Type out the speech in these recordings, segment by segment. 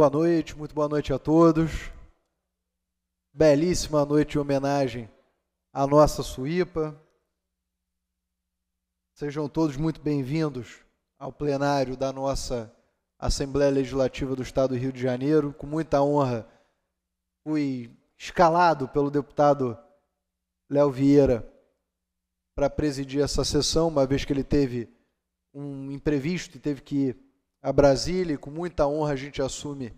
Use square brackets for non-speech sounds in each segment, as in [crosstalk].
Boa noite, muito boa noite a todos. Belíssima noite de homenagem à nossa Suípa. Sejam todos muito bem-vindos ao plenário da nossa Assembleia Legislativa do Estado do Rio de Janeiro. Com muita honra, fui escalado pelo deputado Léo Vieira para presidir essa sessão, uma vez que ele teve um imprevisto e teve que a Brasília, e com muita honra a gente assume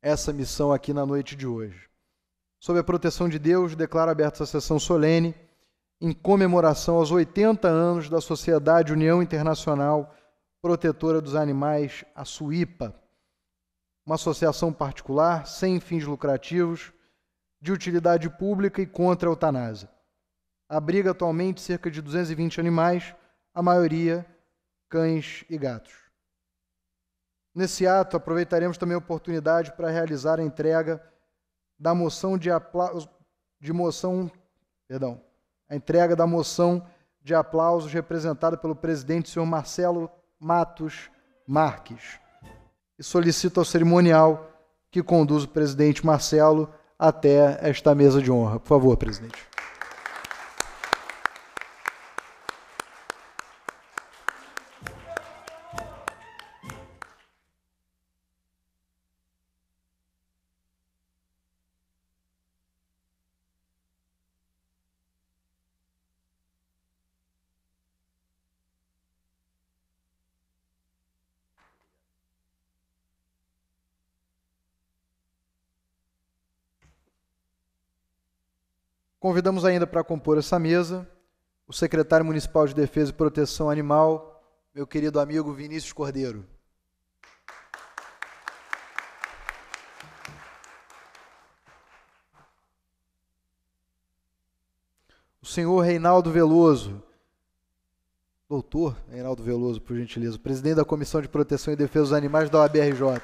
essa missão aqui na noite de hoje. Sob a proteção de Deus, declaro aberta essa sessão solene em comemoração aos 80 anos da Sociedade União Internacional Protetora dos Animais, a SUIPA, uma associação particular sem fins lucrativos, de utilidade pública e contra a eutanásia. Abriga atualmente cerca de 220 animais, a maioria cães e gatos. Nesse ato, aproveitaremos também a oportunidade para realizar a entrega da moção de aplauso, de moção, perdão, a entrega da moção de aplausos representada pelo presidente senhor Marcelo Matos Marques. E solicito ao cerimonial que conduza o presidente Marcelo até esta mesa de honra. Por favor, presidente. Convidamos ainda para compor essa mesa o secretário municipal de Defesa e Proteção Animal, meu querido amigo Vinícius Cordeiro. O senhor Reinaldo Veloso, doutor Reinaldo Veloso, por gentileza, presidente da Comissão de Proteção e Defesa dos Animais da OABRJ.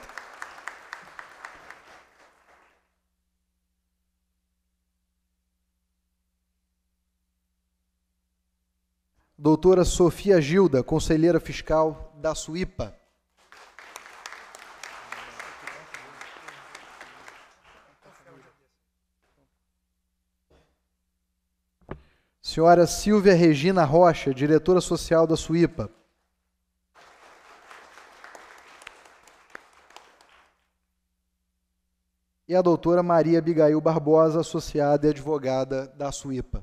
Doutora Sofia Gilda, conselheira fiscal da SUIPA. Senhora Silvia Regina Rocha, diretora social da SUIPA. E a doutora Maria Abigail Barbosa, associada e advogada da SUIPA.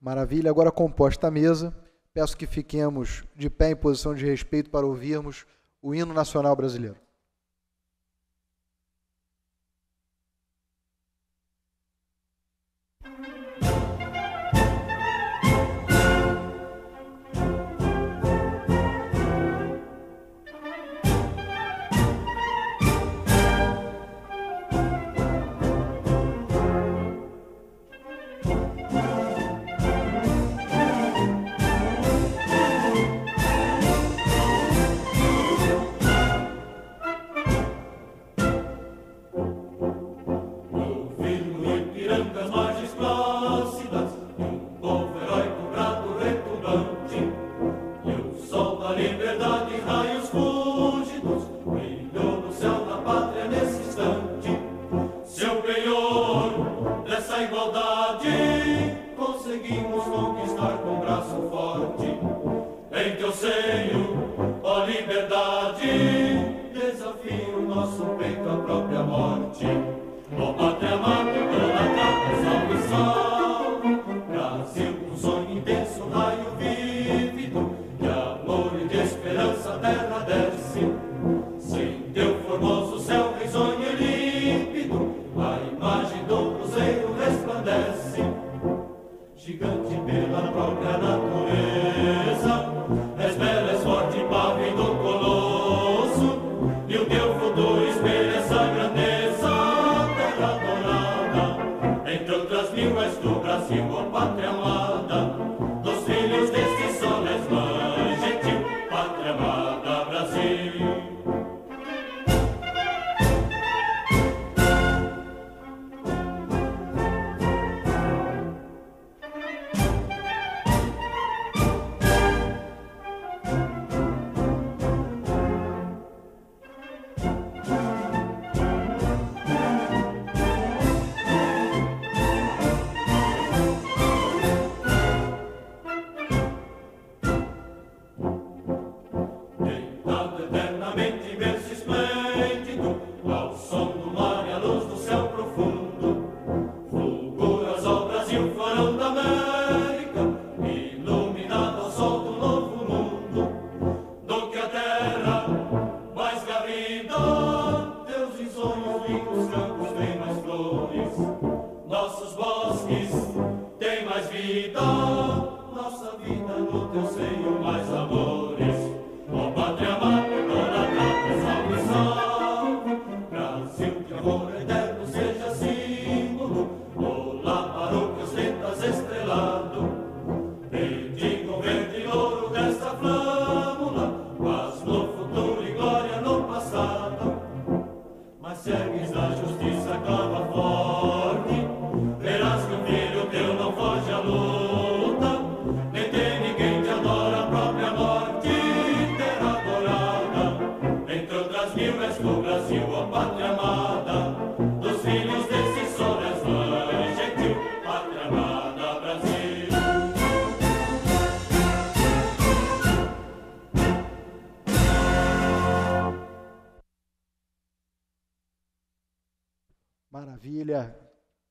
Maravilha. Agora composta a mesa, peço que fiquemos de pé em posição de respeito para ouvirmos o hino nacional brasileiro.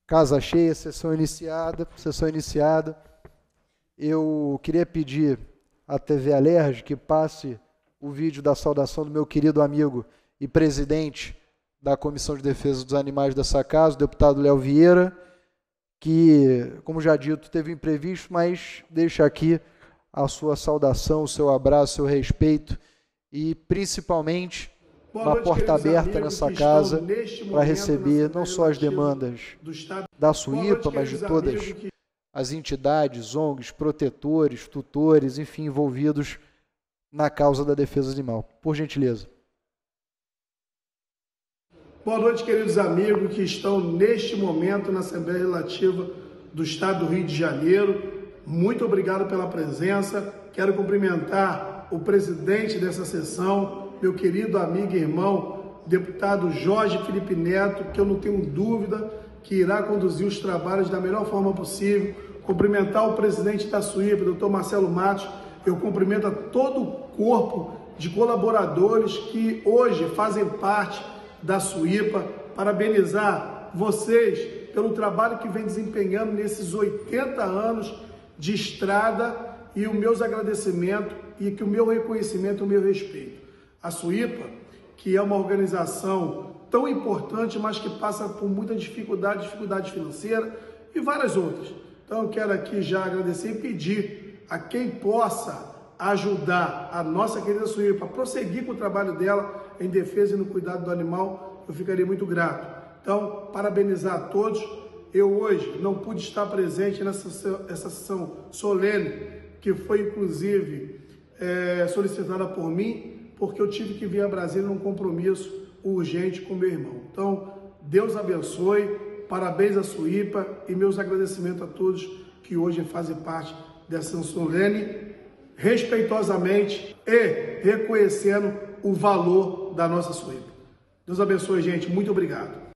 Casa cheia, sessão iniciada, sessão iniciada. Eu queria pedir à TV Alerj que passe o vídeo da saudação do meu querido amigo e presidente da Comissão de Defesa dos Animais dessa casa, o deputado Léo Vieira, que, como já dito, teve imprevisto, mas deixa aqui a sua saudação, o seu abraço, o seu respeito e principalmente uma porta aberta nessa casa para receber não só as demandas da Suípa, mas de todas as entidades, ONGs, protetores, tutores, enfim, envolvidos na causa da defesa animal. Por gentileza. Boa noite, queridos amigos que estão neste momento na Assembleia Legislativa do Estado do Rio de Janeiro. Muito obrigado pela presença. Quero cumprimentar o presidente dessa sessão, meu querido amigo e irmão, deputado Jorge Felipe Neto, que eu não tenho dúvida que irá conduzir os trabalhos da melhor forma possível. Cumprimentar o presidente da SUIP, doutor Marcelo Matos, eu cumprimento a todo o corpo de colaboradores que hoje fazem parte da Suípa, parabenizar vocês pelo trabalho que vem desempenhando nesses 80 anos de estrada e os meus agradecimentos e que o meu reconhecimento, o meu respeito. A Suípa, que é uma organização tão importante, mas que passa por muita dificuldade, dificuldade financeira e várias outras. Então eu quero aqui já agradecer e pedir a quem possa ajudar a nossa querida Suíra para prosseguir com o trabalho dela em defesa e no cuidado do animal, eu ficaria muito grato. Então, parabenizar a todos. Eu hoje não pude estar presente nessa essa sessão solene, que foi inclusive é, solicitada por mim, porque eu tive que vir a Brasília num compromisso urgente com meu irmão. Então, Deus abençoe, parabéns à Suípa e meus agradecimentos a todos que hoje fazem parte dessa solene, respeitosamente e reconhecendo o valor da nossa suíta. Deus abençoe, gente. Muito obrigado.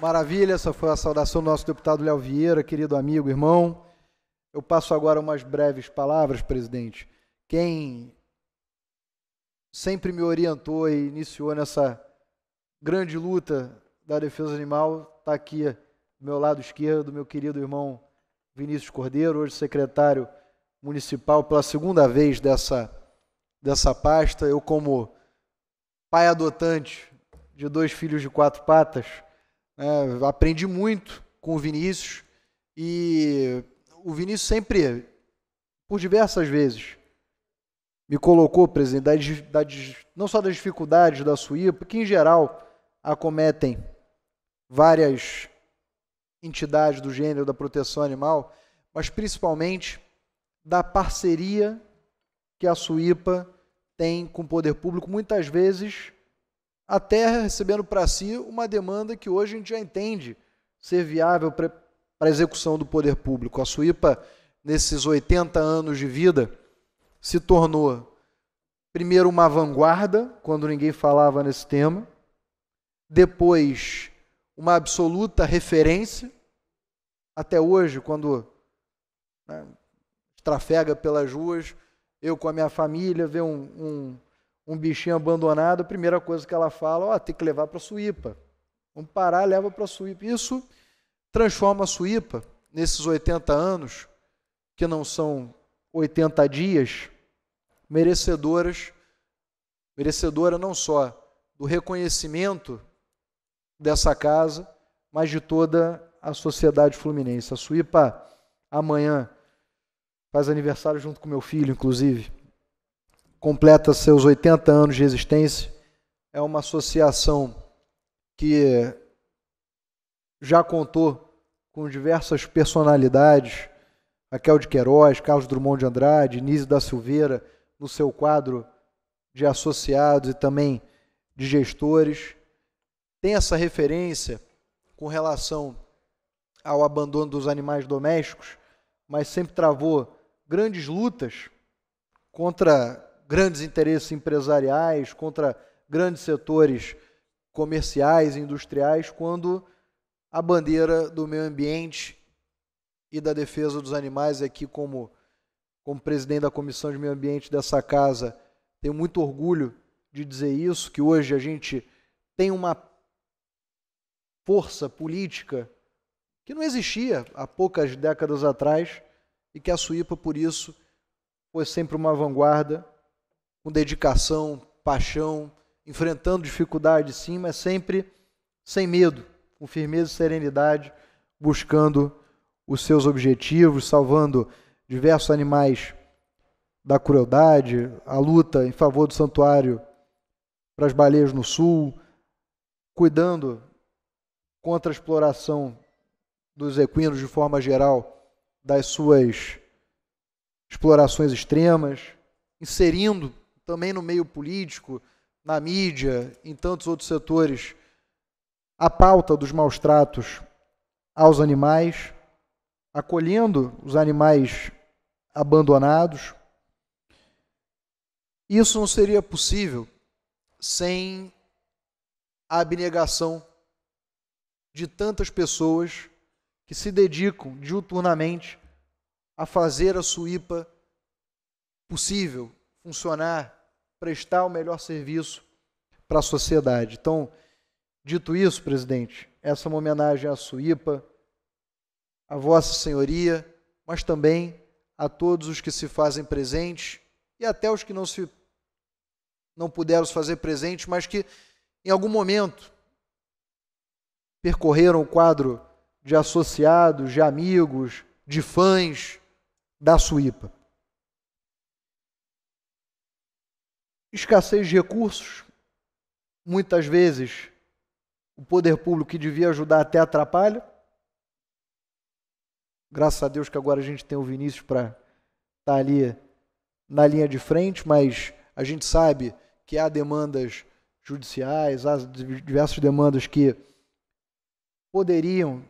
Maravilha, essa foi a saudação do nosso deputado Léo Vieira, querido amigo, irmão. Eu passo agora umas breves palavras, presidente. Quem sempre me orientou e iniciou nessa grande luta da defesa animal está aqui do meu lado esquerdo, meu querido irmão Vinícius Cordeiro, hoje secretário municipal pela segunda vez dessa, dessa pasta. Eu, como pai adotante de dois filhos de quatro patas, né, aprendi muito com o Vinícius e o Vinícius sempre, por diversas vezes, me colocou, presidente, da, da, não só das dificuldades da SUIPA, que em geral acometem várias entidade do gênero da proteção animal, mas principalmente da parceria que a Suípa tem com o poder público, muitas vezes até recebendo para si uma demanda que hoje a gente já entende ser viável para a execução do poder público. A Suípa, nesses 80 anos de vida, se tornou, primeiro, uma vanguarda, quando ninguém falava nesse tema, depois, uma absoluta referência. Até hoje, quando né, trafega pelas ruas, eu com a minha família, vê um, um, um bichinho abandonado, a primeira coisa que ela fala, ó, oh, tem que levar para a Suípa. Vamos parar, leva para a Suípa. Isso transforma a Suípa, nesses 80 anos, que não são 80 dias, merecedoras, merecedora não só do reconhecimento dessa casa, mas de toda a sociedade fluminense. A Suípa amanhã faz aniversário junto com meu filho, inclusive. Completa seus 80 anos de existência. É uma associação que já contou com diversas personalidades, Raquel de Queiroz, Carlos Drummond de Andrade, Nise da Silveira, no seu quadro de associados e também de gestores. Tem essa referência com relação ao abandono dos animais domésticos, mas sempre travou grandes lutas contra grandes interesses empresariais, contra grandes setores comerciais e industriais, quando a bandeira do meio ambiente e da defesa dos animais, aqui como, como presidente da Comissão de Meio Ambiente dessa casa, tenho muito orgulho de dizer isso, que hoje a gente tem uma força política que não existia há poucas décadas atrás e que a Suípa, por isso, foi sempre uma vanguarda, com dedicação, paixão, enfrentando dificuldades sim, mas sempre sem medo, com firmeza e serenidade, buscando os seus objetivos, salvando diversos animais da crueldade, a luta em favor do santuário para as baleias no sul, cuidando contra a exploração dos equinos de forma geral, das suas explorações extremas, inserindo também no meio político, na mídia, em tantos outros setores, a pauta dos maus tratos aos animais, acolhendo os animais abandonados. Isso não seria possível sem a abnegação de tantas pessoas que se dedicam diuturnamente a fazer a Suípa possível, funcionar, prestar o melhor serviço para a sociedade. Então, dito isso, presidente, essa é uma homenagem à Suípa, à Vossa Senhoria, mas também a todos os que se fazem presentes e até os que não se não puderam se fazer presentes, mas que em algum momento percorreram o quadro de associados, de amigos, de fãs da Suípa. Escassez de recursos, muitas vezes o poder público que devia ajudar até atrapalha. Graças a Deus que agora a gente tem o Vinícius para estar tá ali na linha de frente, mas a gente sabe que há demandas judiciais, há diversas demandas que poderiam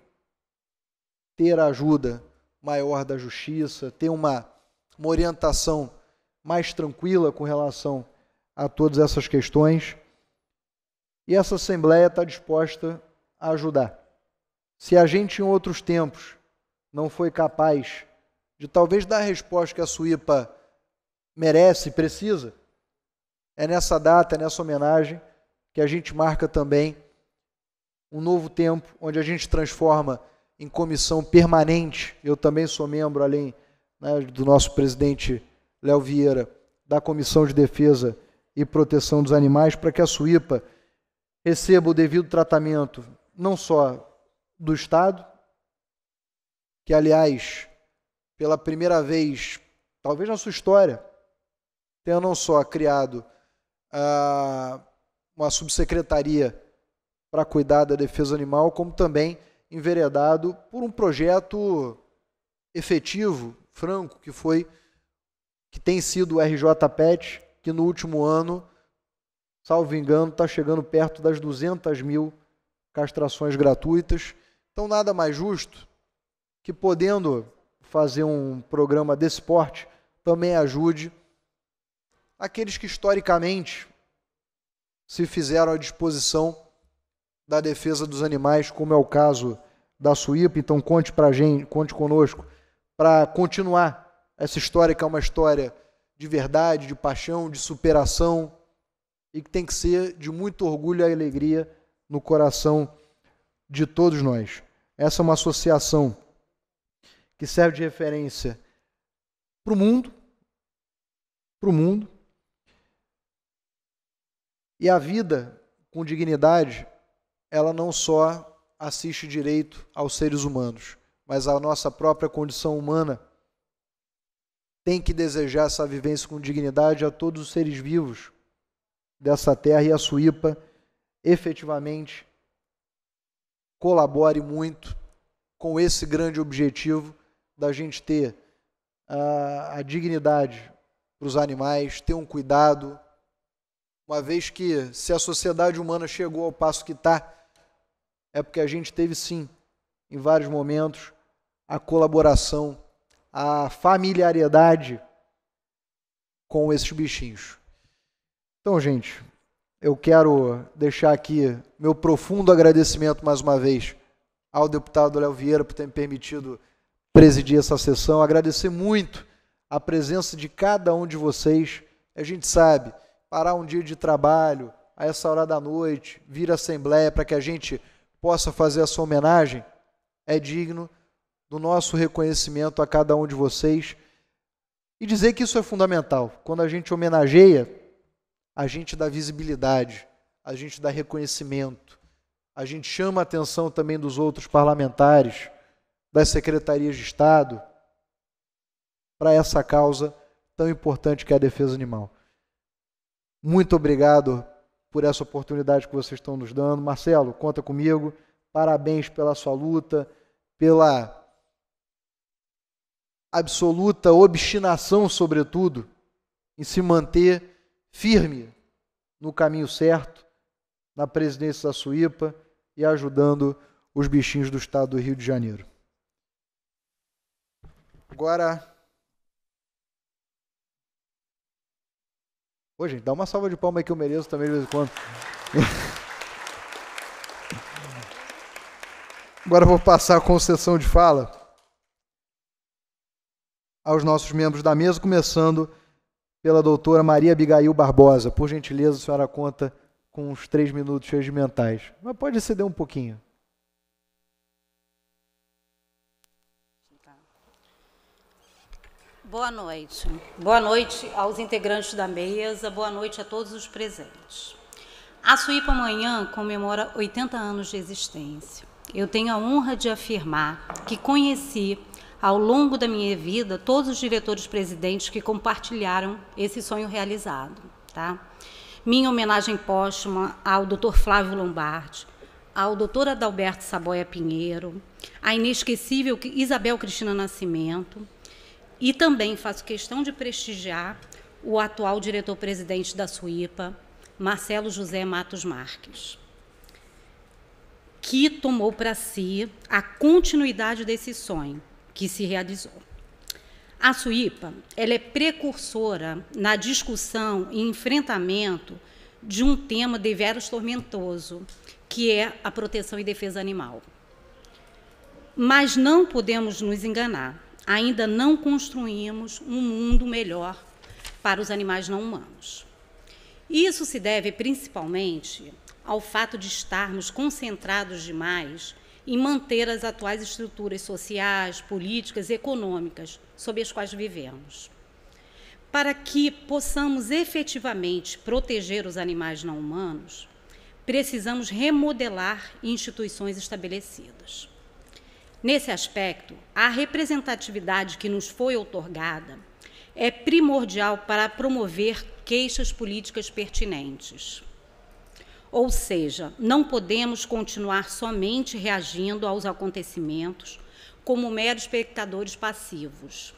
ter a ajuda maior da justiça, ter uma, uma orientação mais tranquila com relação a todas essas questões. E essa Assembleia está disposta a ajudar. Se a gente, em outros tempos, não foi capaz de talvez dar a resposta que a Suípa merece e precisa, é nessa data, é nessa homenagem, que a gente marca também um novo tempo, onde a gente transforma em comissão permanente. Eu também sou membro, além né, do nosso presidente Léo Vieira, da Comissão de Defesa e Proteção dos Animais, para que a Suípa receba o devido tratamento, não só do Estado, que, aliás, pela primeira vez, talvez na sua história, tenha não só criado uh, uma subsecretaria para cuidar da defesa animal, como também enveredado por um projeto efetivo, franco, que foi que tem sido o RJ Pet, que no último ano, salvo engano, está chegando perto das 200 mil castrações gratuitas. Então, nada mais justo que podendo fazer um programa desse porte, também ajude aqueles que historicamente se fizeram à disposição da defesa dos animais, como é o caso da Suípa. Então conte para gente, conte conosco para continuar essa história que é uma história de verdade, de paixão, de superação e que tem que ser de muito orgulho e alegria no coração de todos nós. Essa é uma associação que serve de referência para o mundo, para o mundo. E a vida com dignidade ela não só assiste direito aos seres humanos, mas a nossa própria condição humana tem que desejar essa vivência com dignidade a todos os seres vivos dessa terra e a Suípa efetivamente colabore muito com esse grande objetivo da gente ter a, a dignidade para os animais, ter um cuidado, uma vez que se a sociedade humana chegou ao passo que está, é porque a gente teve sim, em vários momentos, a colaboração, a familiaridade com esses bichinhos. Então, gente, eu quero deixar aqui meu profundo agradecimento mais uma vez ao deputado Léo Vieira por ter me permitido presidir essa sessão, agradecer muito a presença de cada um de vocês. A gente sabe, parar um dia de trabalho, a essa hora da noite, vir à Assembleia para que a gente possa fazer essa homenagem, é digno do nosso reconhecimento a cada um de vocês e dizer que isso é fundamental. Quando a gente homenageia, a gente dá visibilidade, a gente dá reconhecimento, a gente chama a atenção também dos outros parlamentares, das secretarias de Estado, para essa causa tão importante que é a defesa animal. Muito obrigado por essa oportunidade que vocês estão nos dando. Marcelo, conta comigo. Parabéns pela sua luta, pela absoluta obstinação, sobretudo, em se manter firme no caminho certo, na presidência da Suípa e ajudando os bichinhos do estado do Rio de Janeiro. Agora. Ô, gente, dá uma salva de palmas aí que eu mereço também de vez em quando. [laughs] Agora vou passar a concessão de fala aos nossos membros da mesa, começando pela doutora Maria Abigail Barbosa. Por gentileza, a senhora conta com uns três minutos regimentais. Mas pode ceder um pouquinho. Boa noite. Boa noite aos integrantes da mesa, boa noite a todos os presentes. A Suípa amanhã comemora 80 anos de existência. Eu tenho a honra de afirmar que conheci ao longo da minha vida todos os diretores presidentes que compartilharam esse sonho realizado. Tá? Minha homenagem póstuma ao Dr. Flávio Lombardi, ao Dr. Adalberto Saboia Pinheiro, à inesquecível Isabel Cristina Nascimento, e também faço questão de prestigiar o atual diretor-presidente da SUIPA, Marcelo José Matos Marques, que tomou para si a continuidade desse sonho, que se realizou. A SUIPA ela é precursora na discussão e enfrentamento de um tema deveras tormentoso, que é a proteção e defesa animal. Mas não podemos nos enganar, ainda não construímos um mundo melhor para os animais não humanos. Isso se deve principalmente ao fato de estarmos concentrados demais em manter as atuais estruturas sociais, políticas e econômicas sob as quais vivemos. Para que possamos efetivamente proteger os animais não humanos, precisamos remodelar instituições estabelecidas. Nesse aspecto, a representatividade que nos foi otorgada é primordial para promover queixas políticas pertinentes. Ou seja, não podemos continuar somente reagindo aos acontecimentos como meros espectadores passivos.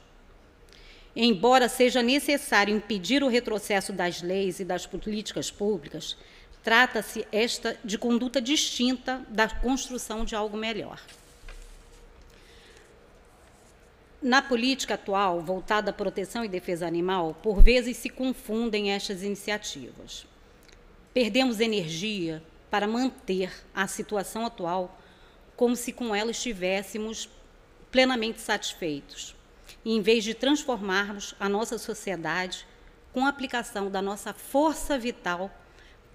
Embora seja necessário impedir o retrocesso das leis e das políticas públicas, trata-se esta de conduta distinta da construção de algo melhor. Na política atual, voltada à proteção e defesa animal, por vezes se confundem estas iniciativas. Perdemos energia para manter a situação atual como se com ela estivéssemos plenamente satisfeitos, em vez de transformarmos a nossa sociedade com a aplicação da nossa força vital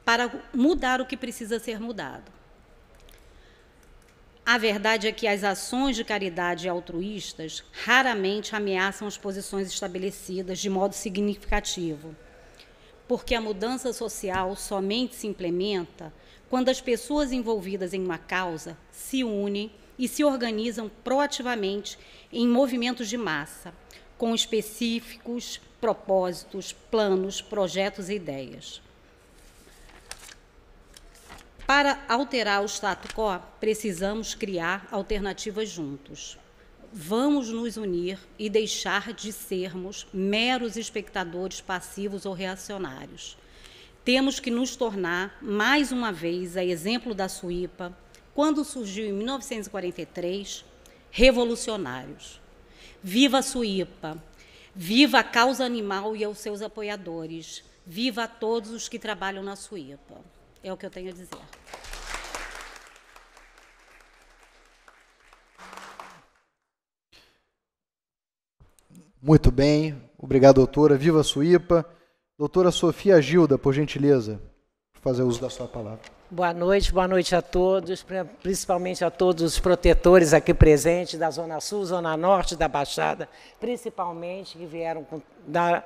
para mudar o que precisa ser mudado. A verdade é que as ações de caridade altruístas raramente ameaçam as posições estabelecidas de modo significativo porque a mudança social somente se implementa quando as pessoas envolvidas em uma causa se unem e se organizam proativamente em movimentos de massa, com específicos propósitos, planos, projetos e ideias. Para alterar o status quo, precisamos criar alternativas juntos vamos nos unir e deixar de sermos meros espectadores passivos ou reacionários. Temos que nos tornar, mais uma vez, a exemplo da Suípa, quando surgiu em 1943, revolucionários. Viva a Suípa! Viva a causa animal e aos seus apoiadores. Viva a todos os que trabalham na Suípa. É o que eu tenho a dizer. Muito bem. Obrigado, doutora. Viva a Suípa. Doutora Sofia Gilda, por gentileza, fazer uso da sua palavra. Boa noite, boa noite a todos, principalmente a todos os protetores aqui presentes da Zona Sul, Zona Norte da Baixada, principalmente que vieram dar,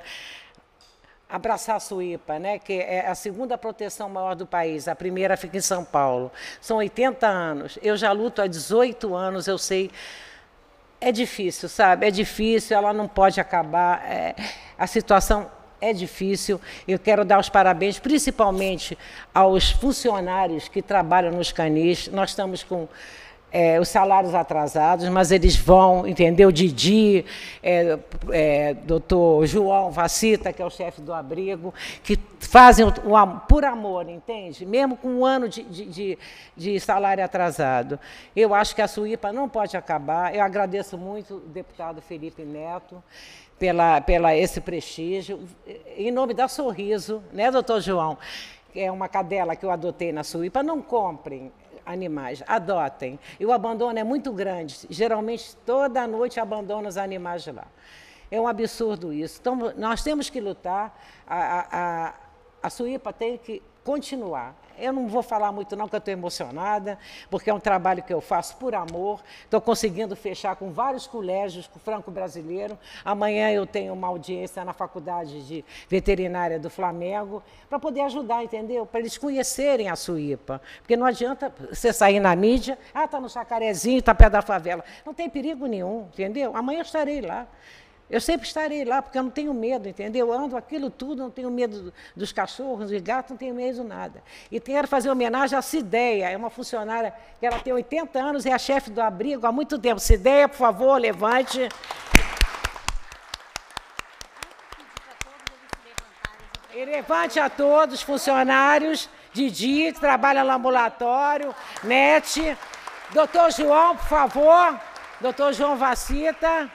abraçar a Suípa, né, que é a segunda proteção maior do país, a primeira fica em São Paulo. São 80 anos, eu já luto há 18 anos, eu sei é difícil, sabe? É difícil, ela não pode acabar. É, a situação é difícil. Eu quero dar os parabéns, principalmente aos funcionários que trabalham nos canis. Nós estamos com é, os salários atrasados, mas eles vão, entendeu? Didi, é, é, doutor João Vacita, que é o chefe do abrigo, que fazem o, o, por amor, entende? Mesmo com um ano de, de, de, salário atrasado. Eu acho que a Suípa não pode acabar. Eu agradeço muito o deputado Felipe Neto pela, pela esse prestígio. Em nome da Sorriso, né, doutor João? É uma cadela que eu adotei na Suípa. Não comprem animais, adotem. E o abandono é muito grande. Geralmente, toda noite abandonam os animais lá. É um absurdo isso. Então, nós temos que lutar. A, a, a Suípa tem que continuar. Eu não vou falar muito não, porque eu estou emocionada, porque é um trabalho que eu faço por amor. Estou conseguindo fechar com vários colégios franco-brasileiro. Amanhã eu tenho uma audiência na Faculdade de Veterinária do Flamengo, para poder ajudar, entendeu? Para eles conhecerem a Suípa. Porque não adianta você sair na mídia, ah, está no Chacarezinho, está perto da favela. Não tem perigo nenhum, entendeu? Amanhã eu estarei lá. Eu sempre estarei lá, porque eu não tenho medo, entendeu? Eu ando aquilo tudo, não tenho medo dos cachorros, dos gatos, não tenho medo de nada. E quero fazer homenagem a Cideia, é uma funcionária que ela tem 80 anos, é a chefe do abrigo há muito tempo. Cideia, por favor, levante. E levante a todos, funcionários, Didi, que trabalha no ambulatório, NET. Doutor João, por favor. Doutor João Vacita.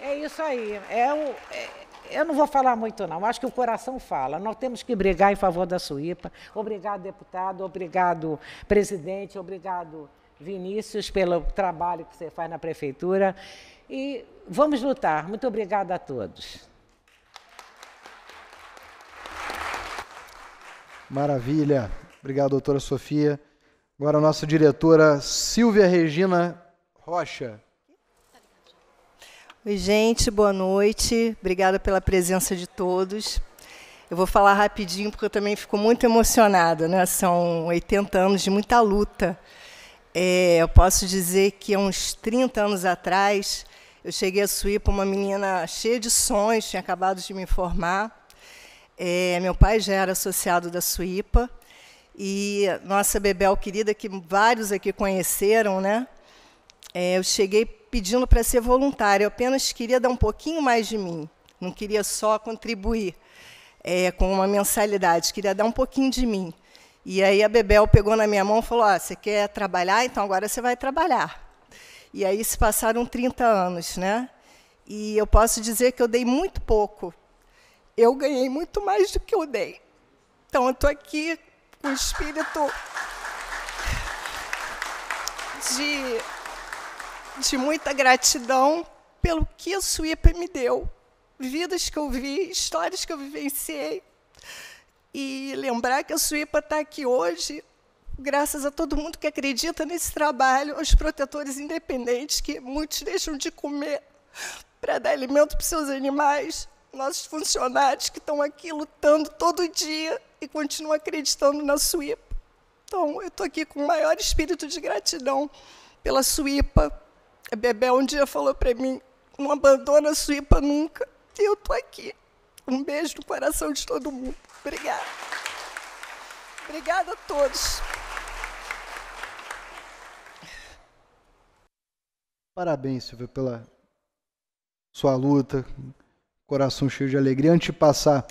É isso aí. É o, é, eu não vou falar muito, não. Acho que o coração fala. Nós temos que brigar em favor da Suípa. Obrigado, deputado. Obrigado, presidente. Obrigado, Vinícius, pelo trabalho que você faz na prefeitura. E vamos lutar. Muito obrigada a todos. Maravilha. Obrigado, doutora Sofia. Agora a nossa diretora Silvia Regina Rocha. Oi, gente, boa noite. Obrigada pela presença de todos. Eu vou falar rapidinho porque eu também fico muito emocionada, né? São 80 anos de muita luta. É, eu posso dizer que há uns 30 anos atrás, eu cheguei a Suípa, uma menina cheia de sonhos, tinha acabado de me formar. É, meu pai já era associado da Suípa. E nossa Bebel querida, que vários aqui conheceram, né? É, eu cheguei pedindo para ser voluntária, eu apenas queria dar um pouquinho mais de mim, não queria só contribuir é, com uma mensalidade, queria dar um pouquinho de mim. E aí a Bebel pegou na minha mão e falou: ah, você quer trabalhar? Então agora você vai trabalhar. E aí se passaram 30 anos, né? E eu posso dizer que eu dei muito pouco. Eu ganhei muito mais do que eu dei. Então eu estou aqui com o espírito de de muita gratidão pelo que a Suípa me deu. Vidas que eu vi, histórias que eu vivenciei. E lembrar que a Suípa está aqui hoje, graças a todo mundo que acredita nesse trabalho, aos protetores independentes, que muitos deixam de comer para dar alimento para seus animais, nossos funcionários que estão aqui lutando todo dia e continuam acreditando na Suípa. Então, eu estou aqui com o maior espírito de gratidão pela Suípa, a Bebé um dia falou para mim: não abandona a Suípa nunca. E eu estou aqui. Um beijo no coração de todo mundo. Obrigada. Obrigada a todos. Parabéns, Silvia, pela sua luta, coração cheio de alegria. Antes de passar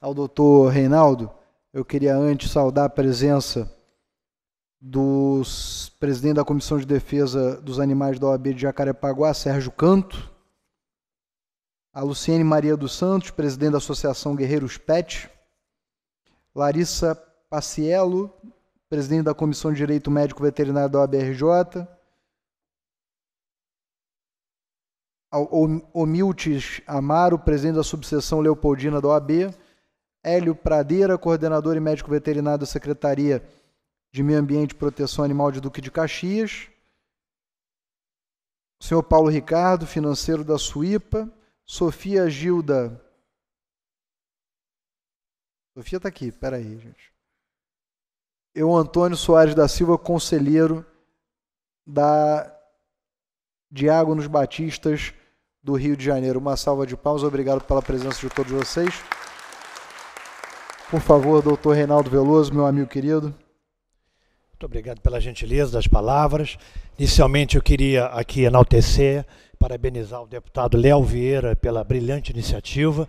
ao doutor Reinaldo, eu queria antes saudar a presença dos presidente da Comissão de Defesa dos Animais da OAB de Jacarepaguá, Sérgio Canto, a Luciene Maria dos Santos, presidente da Associação Guerreiros Pet, Larissa Paciello, presidente da Comissão de Direito Médico Veterinário da OABRJ, Omiltes Amaro, presidente da subseção Leopoldina da OAB, Hélio Pradeira, coordenador e médico veterinário da Secretaria de Meio Ambiente e Proteção Animal de Duque de Caxias, o senhor Paulo Ricardo, financeiro da Suípa, Sofia Gilda. Sofia está aqui, peraí, gente. Eu, Antônio Soares da Silva, conselheiro da Diágonos Batistas do Rio de Janeiro. Uma salva de palmas, obrigado pela presença de todos vocês. Por favor, doutor Reinaldo Veloso, meu amigo querido. Muito obrigado pela gentileza das palavras. Inicialmente, eu queria aqui enaltecer, parabenizar o deputado Léo Vieira pela brilhante iniciativa.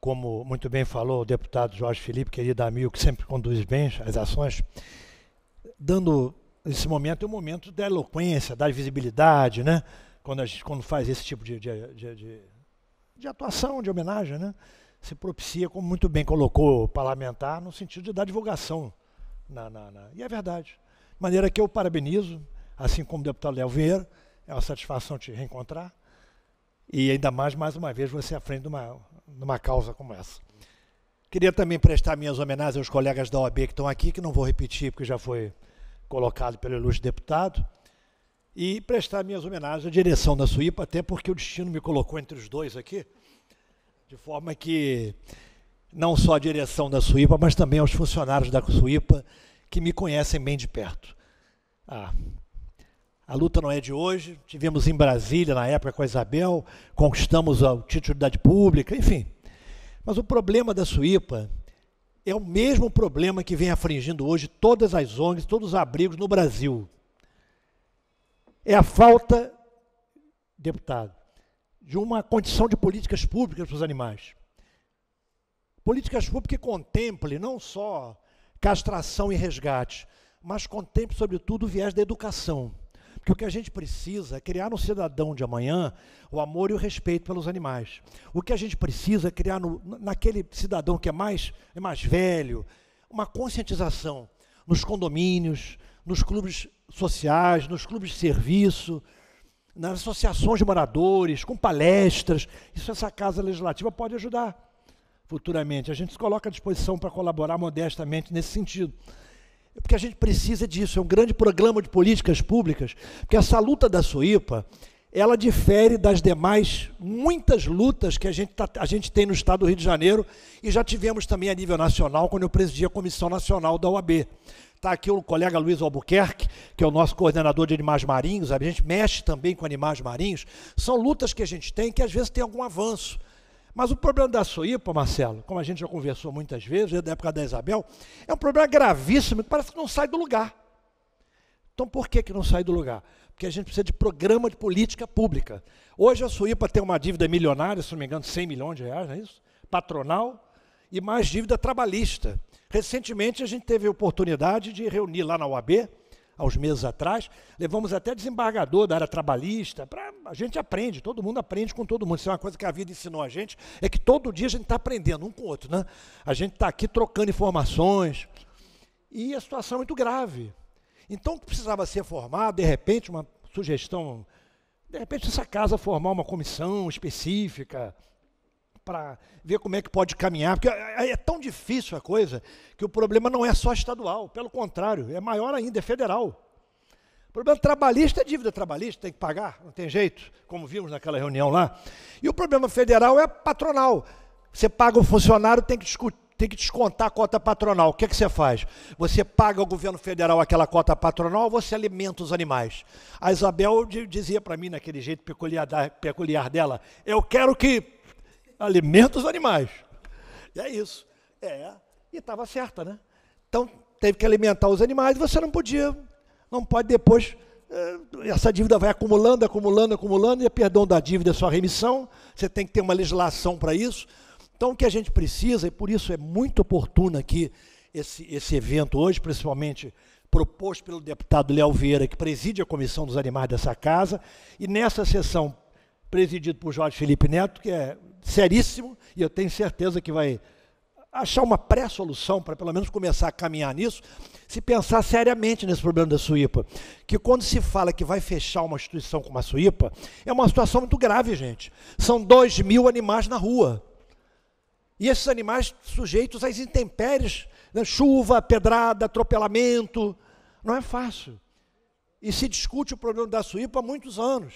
Como muito bem falou o deputado Jorge Felipe, querido amigo, que sempre conduz bem as ações, dando esse momento é um momento da eloquência, da visibilidade, né? Quando a gente quando faz esse tipo de, de, de, de, atuação, de homenagem, né? se propicia, como muito bem colocou o parlamentar, no sentido de dar divulgação. Na, na, na. E é verdade. De maneira que eu parabenizo, assim como o deputado Léo Vieira, é uma satisfação te reencontrar. E ainda mais, mais uma vez, você à frente de uma, de uma causa como essa. Queria também prestar minhas homenagens aos colegas da OAB que estão aqui, que não vou repetir, porque já foi colocado pelo ilustre deputado. E prestar minhas homenagens à direção da SUIPA, até porque o destino me colocou entre os dois aqui. De forma que não só a direção da Suípa, mas também aos funcionários da Suípa que me conhecem bem de perto. Ah, a luta não é de hoje, tivemos em Brasília na época com a Isabel, conquistamos o título de pública, enfim. Mas o problema da Suípa é o mesmo problema que vem afligindo hoje todas as ONGs, todos os abrigos no Brasil. É a falta, deputado, de uma condição de políticas públicas para os animais. Políticas públicas que contemplem não só castração e resgate, mas contemple, sobretudo, o viés da educação. Porque o que a gente precisa é criar no cidadão de amanhã o amor e o respeito pelos animais. O que a gente precisa é criar no, naquele cidadão que é mais, é mais velho uma conscientização nos condomínios, nos clubes sociais, nos clubes de serviço, nas associações de moradores, com palestras. Isso essa Casa Legislativa pode ajudar futuramente. A gente se coloca à disposição para colaborar modestamente nesse sentido. Porque a gente precisa disso, é um grande programa de políticas públicas, porque essa luta da SUIPA, ela difere das demais muitas lutas que a gente, tá, a gente tem no estado do Rio de Janeiro e já tivemos também a nível nacional, quando eu presidi a Comissão Nacional da OAB. Está aqui o colega Luiz Albuquerque, que é o nosso coordenador de animais marinhos, a gente mexe também com animais marinhos. São lutas que a gente tem que às vezes tem algum avanço. Mas o problema da Soipa, Marcelo, como a gente já conversou muitas vezes, desde a época da Isabel, é um problema gravíssimo que parece que não sai do lugar. Então por que, que não sai do lugar? Porque a gente precisa de programa de política pública. Hoje a Suípa tem uma dívida milionária, se não me engano, 100 milhões de reais, não é isso? Patronal, e mais dívida trabalhista. Recentemente a gente teve a oportunidade de reunir lá na UAB, aos meses atrás, levamos até desembargador da área trabalhista, pra, a gente aprende, todo mundo aprende com todo mundo. Isso é uma coisa que a vida ensinou a gente, é que todo dia a gente está aprendendo um com o outro. Né? A gente está aqui trocando informações, e a situação é muito grave. Então, o que precisava ser formado, de repente, uma sugestão, de repente, essa casa formar uma comissão específica, para ver como é que pode caminhar, porque é, é tão difícil a coisa que o problema não é só estadual, pelo contrário, é maior ainda, é federal. O problema trabalhista é dívida trabalhista, tem que pagar, não tem jeito, como vimos naquela reunião lá. E o problema federal é patronal. Você paga o funcionário, tem que tem que descontar a cota patronal. O que, é que você faz? Você paga ao governo federal aquela cota patronal ou você alimenta os animais? A Isabel dizia para mim, naquele jeito peculiar, peculiar dela, eu quero que alimenta os animais. E é isso. É, e estava certa, né? Então, teve que alimentar os animais, você não podia, não pode depois, eh, essa dívida vai acumulando, acumulando, acumulando, e a perdão da dívida é só remissão, você tem que ter uma legislação para isso. Então, o que a gente precisa, e por isso é muito oportuno aqui esse, esse evento hoje, principalmente proposto pelo deputado Léo Vieira, que preside a Comissão dos Animais dessa casa, e nessa sessão, presidido por Jorge Felipe Neto, que é seríssimo e eu tenho certeza que vai achar uma pré-solução para pelo menos começar a caminhar nisso, se pensar seriamente nesse problema da Suípa. Que quando se fala que vai fechar uma instituição como a Suípa, é uma situação muito grave, gente. São dois mil animais na rua. E esses animais sujeitos às intempéries, né? chuva, pedrada, atropelamento. Não é fácil. E se discute o problema da Suípa há muitos anos.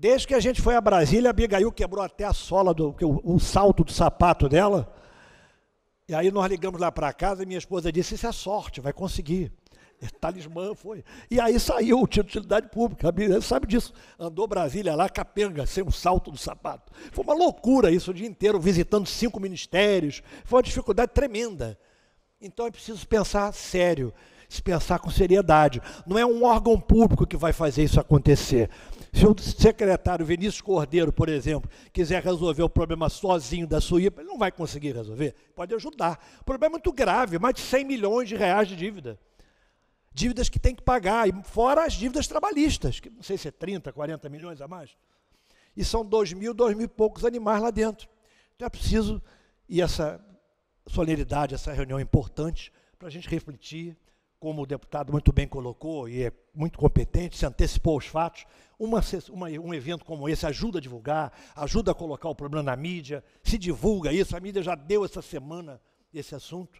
Desde que a gente foi a Brasília, a Abigail quebrou até a sola, do, o, o salto do sapato dela. E aí nós ligamos lá para casa e minha esposa disse: Isso é sorte, vai conseguir. [laughs] Talismã foi. E aí saiu o título de utilidade pública. A sabe disso. Andou Brasília lá, capenga, sem um salto do sapato. Foi uma loucura isso o dia inteiro, visitando cinco ministérios. Foi uma dificuldade tremenda. Então é preciso pensar sério, se pensar com seriedade. Não é um órgão público que vai fazer isso acontecer. Se o secretário Vinícius Cordeiro, por exemplo, quiser resolver o problema sozinho da Suípa, ele não vai conseguir resolver. Pode ajudar. O problema é muito grave, mais de 100 milhões de reais de dívida. Dívidas que tem que pagar, e fora as dívidas trabalhistas, que não sei se é 30, 40 milhões a mais. E são 2 mil, 2 mil e poucos animais lá dentro. Então é preciso, e essa solenidade, essa reunião é importante, para a gente refletir, como o deputado muito bem colocou, e é muito competente, se antecipou os fatos, uma, uma, um evento como esse ajuda a divulgar, ajuda a colocar o problema na mídia, se divulga isso, a mídia já deu essa semana esse assunto.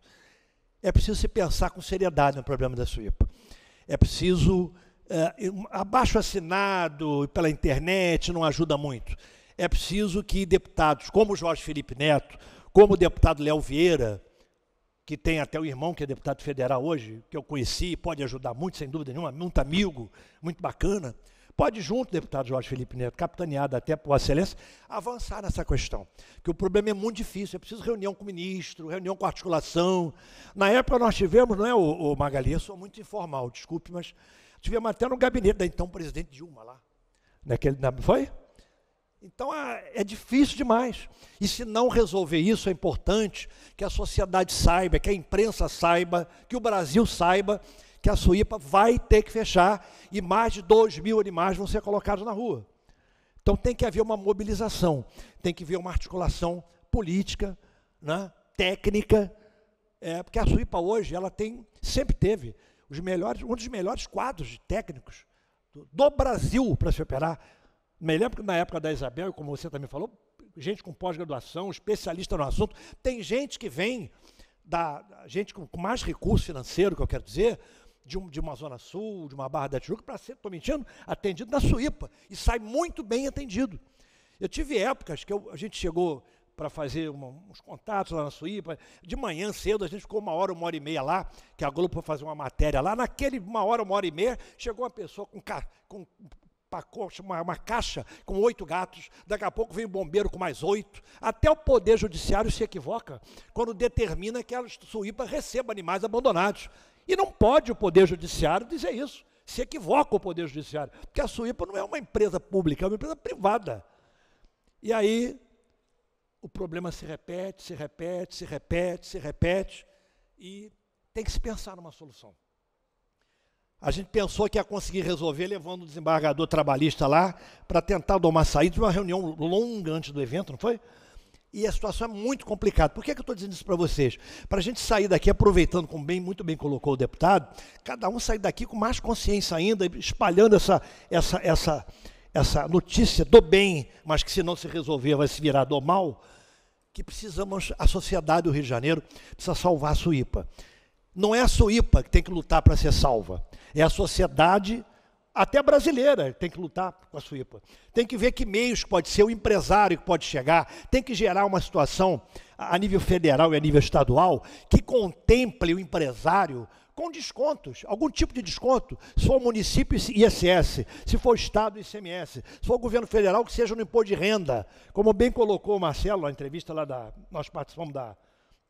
É preciso se pensar com seriedade no problema da Suípa. É preciso, é, abaixo assinado pela internet não ajuda muito. É preciso que deputados como Jorge Felipe Neto, como o deputado Léo Vieira, que tem até o irmão que é deputado federal hoje, que eu conheci, pode ajudar muito, sem dúvida nenhuma, muito amigo, muito bacana, pode, junto, deputado Jorge Felipe Neto, capitaneado até por excelência, avançar nessa questão. Que o problema é muito difícil, é preciso reunião com o ministro, reunião com articulação. Na época nós tivemos, não é, o, o Magali, eu sou muito informal, desculpe, mas tivemos até no gabinete da então presidente Dilma lá. Naquele, na, foi? Então é difícil demais. E se não resolver isso, é importante que a sociedade saiba, que a imprensa saiba, que o Brasil saiba que a Suípa vai ter que fechar e mais de 2 mil animais vão ser colocados na rua. Então tem que haver uma mobilização, tem que haver uma articulação política, né, técnica, é, porque a Suípa hoje ela tem, sempre teve os melhores, um dos melhores quadros técnicos do Brasil para se operar. Me lembro que na época da Isabel, como você também falou, gente com pós-graduação, especialista no assunto, tem gente que vem da gente com, mais recurso financeiro, que eu quero dizer, de, um, de uma zona sul, de uma Barra da Tijuca, para ser, estou mentindo, atendido na Suípa. E sai muito bem atendido. Eu tive épocas que eu, a gente chegou para fazer uma, uns contatos lá na Suípa. De manhã cedo, a gente ficou uma hora, uma hora e meia lá, que a Globo foi fazer uma matéria lá. Naquele uma hora, uma hora e meia, chegou uma pessoa com, com pacote, uma, uma, caixa com oito gatos, daqui a pouco vem o bombeiro com mais oito. Até o Poder Judiciário se equivoca quando determina que a Suípa receba animais abandonados. E não pode o Poder Judiciário dizer isso. Se equivoca o Poder Judiciário. Porque a Suípa não é uma empresa pública, é uma empresa privada. E aí o problema se repete, se repete, se repete, se repete. E tem que se pensar numa solução. A gente pensou que ia conseguir resolver levando o desembargador trabalhista lá para tentar domar saída de uma reunião longa antes do evento, não foi? E a situação é muito complicada. Por que, é que eu estou dizendo isso para vocês? Para a gente sair daqui, aproveitando, como bem, muito bem colocou o deputado, cada um sair daqui com mais consciência ainda, espalhando essa, essa, essa, essa notícia do bem, mas que se não se resolver vai se virar do mal, que precisamos, a sociedade do Rio de Janeiro precisa salvar a Suípa. Não é a Suípa que tem que lutar para ser salva, é a sociedade até brasileira tem que lutar com a Suípa. Tem que ver que meios pode ser, o empresário que pode chegar, tem que gerar uma situação a nível federal e a nível estadual que contemple o empresário com descontos, algum tipo de desconto. Se for município, ISS, se for Estado, ICMS, se for governo federal, que seja no imposto de renda. Como bem colocou o Marcelo na entrevista lá da. Nós participamos da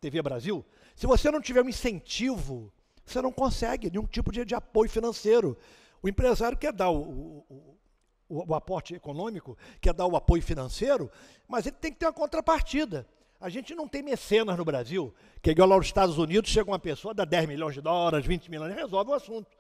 TV Brasil. Se você não tiver um incentivo, você não consegue nenhum tipo de, de apoio financeiro. O empresário quer dar o, o, o, o, aporte econômico, quer dar o apoio financeiro, mas ele tem que ter uma contrapartida. A gente não tem mecenas no Brasil, que é igual nos Estados Unidos, chega uma pessoa, dá 10 milhões de dólares, 20 milhões, resolve o assunto.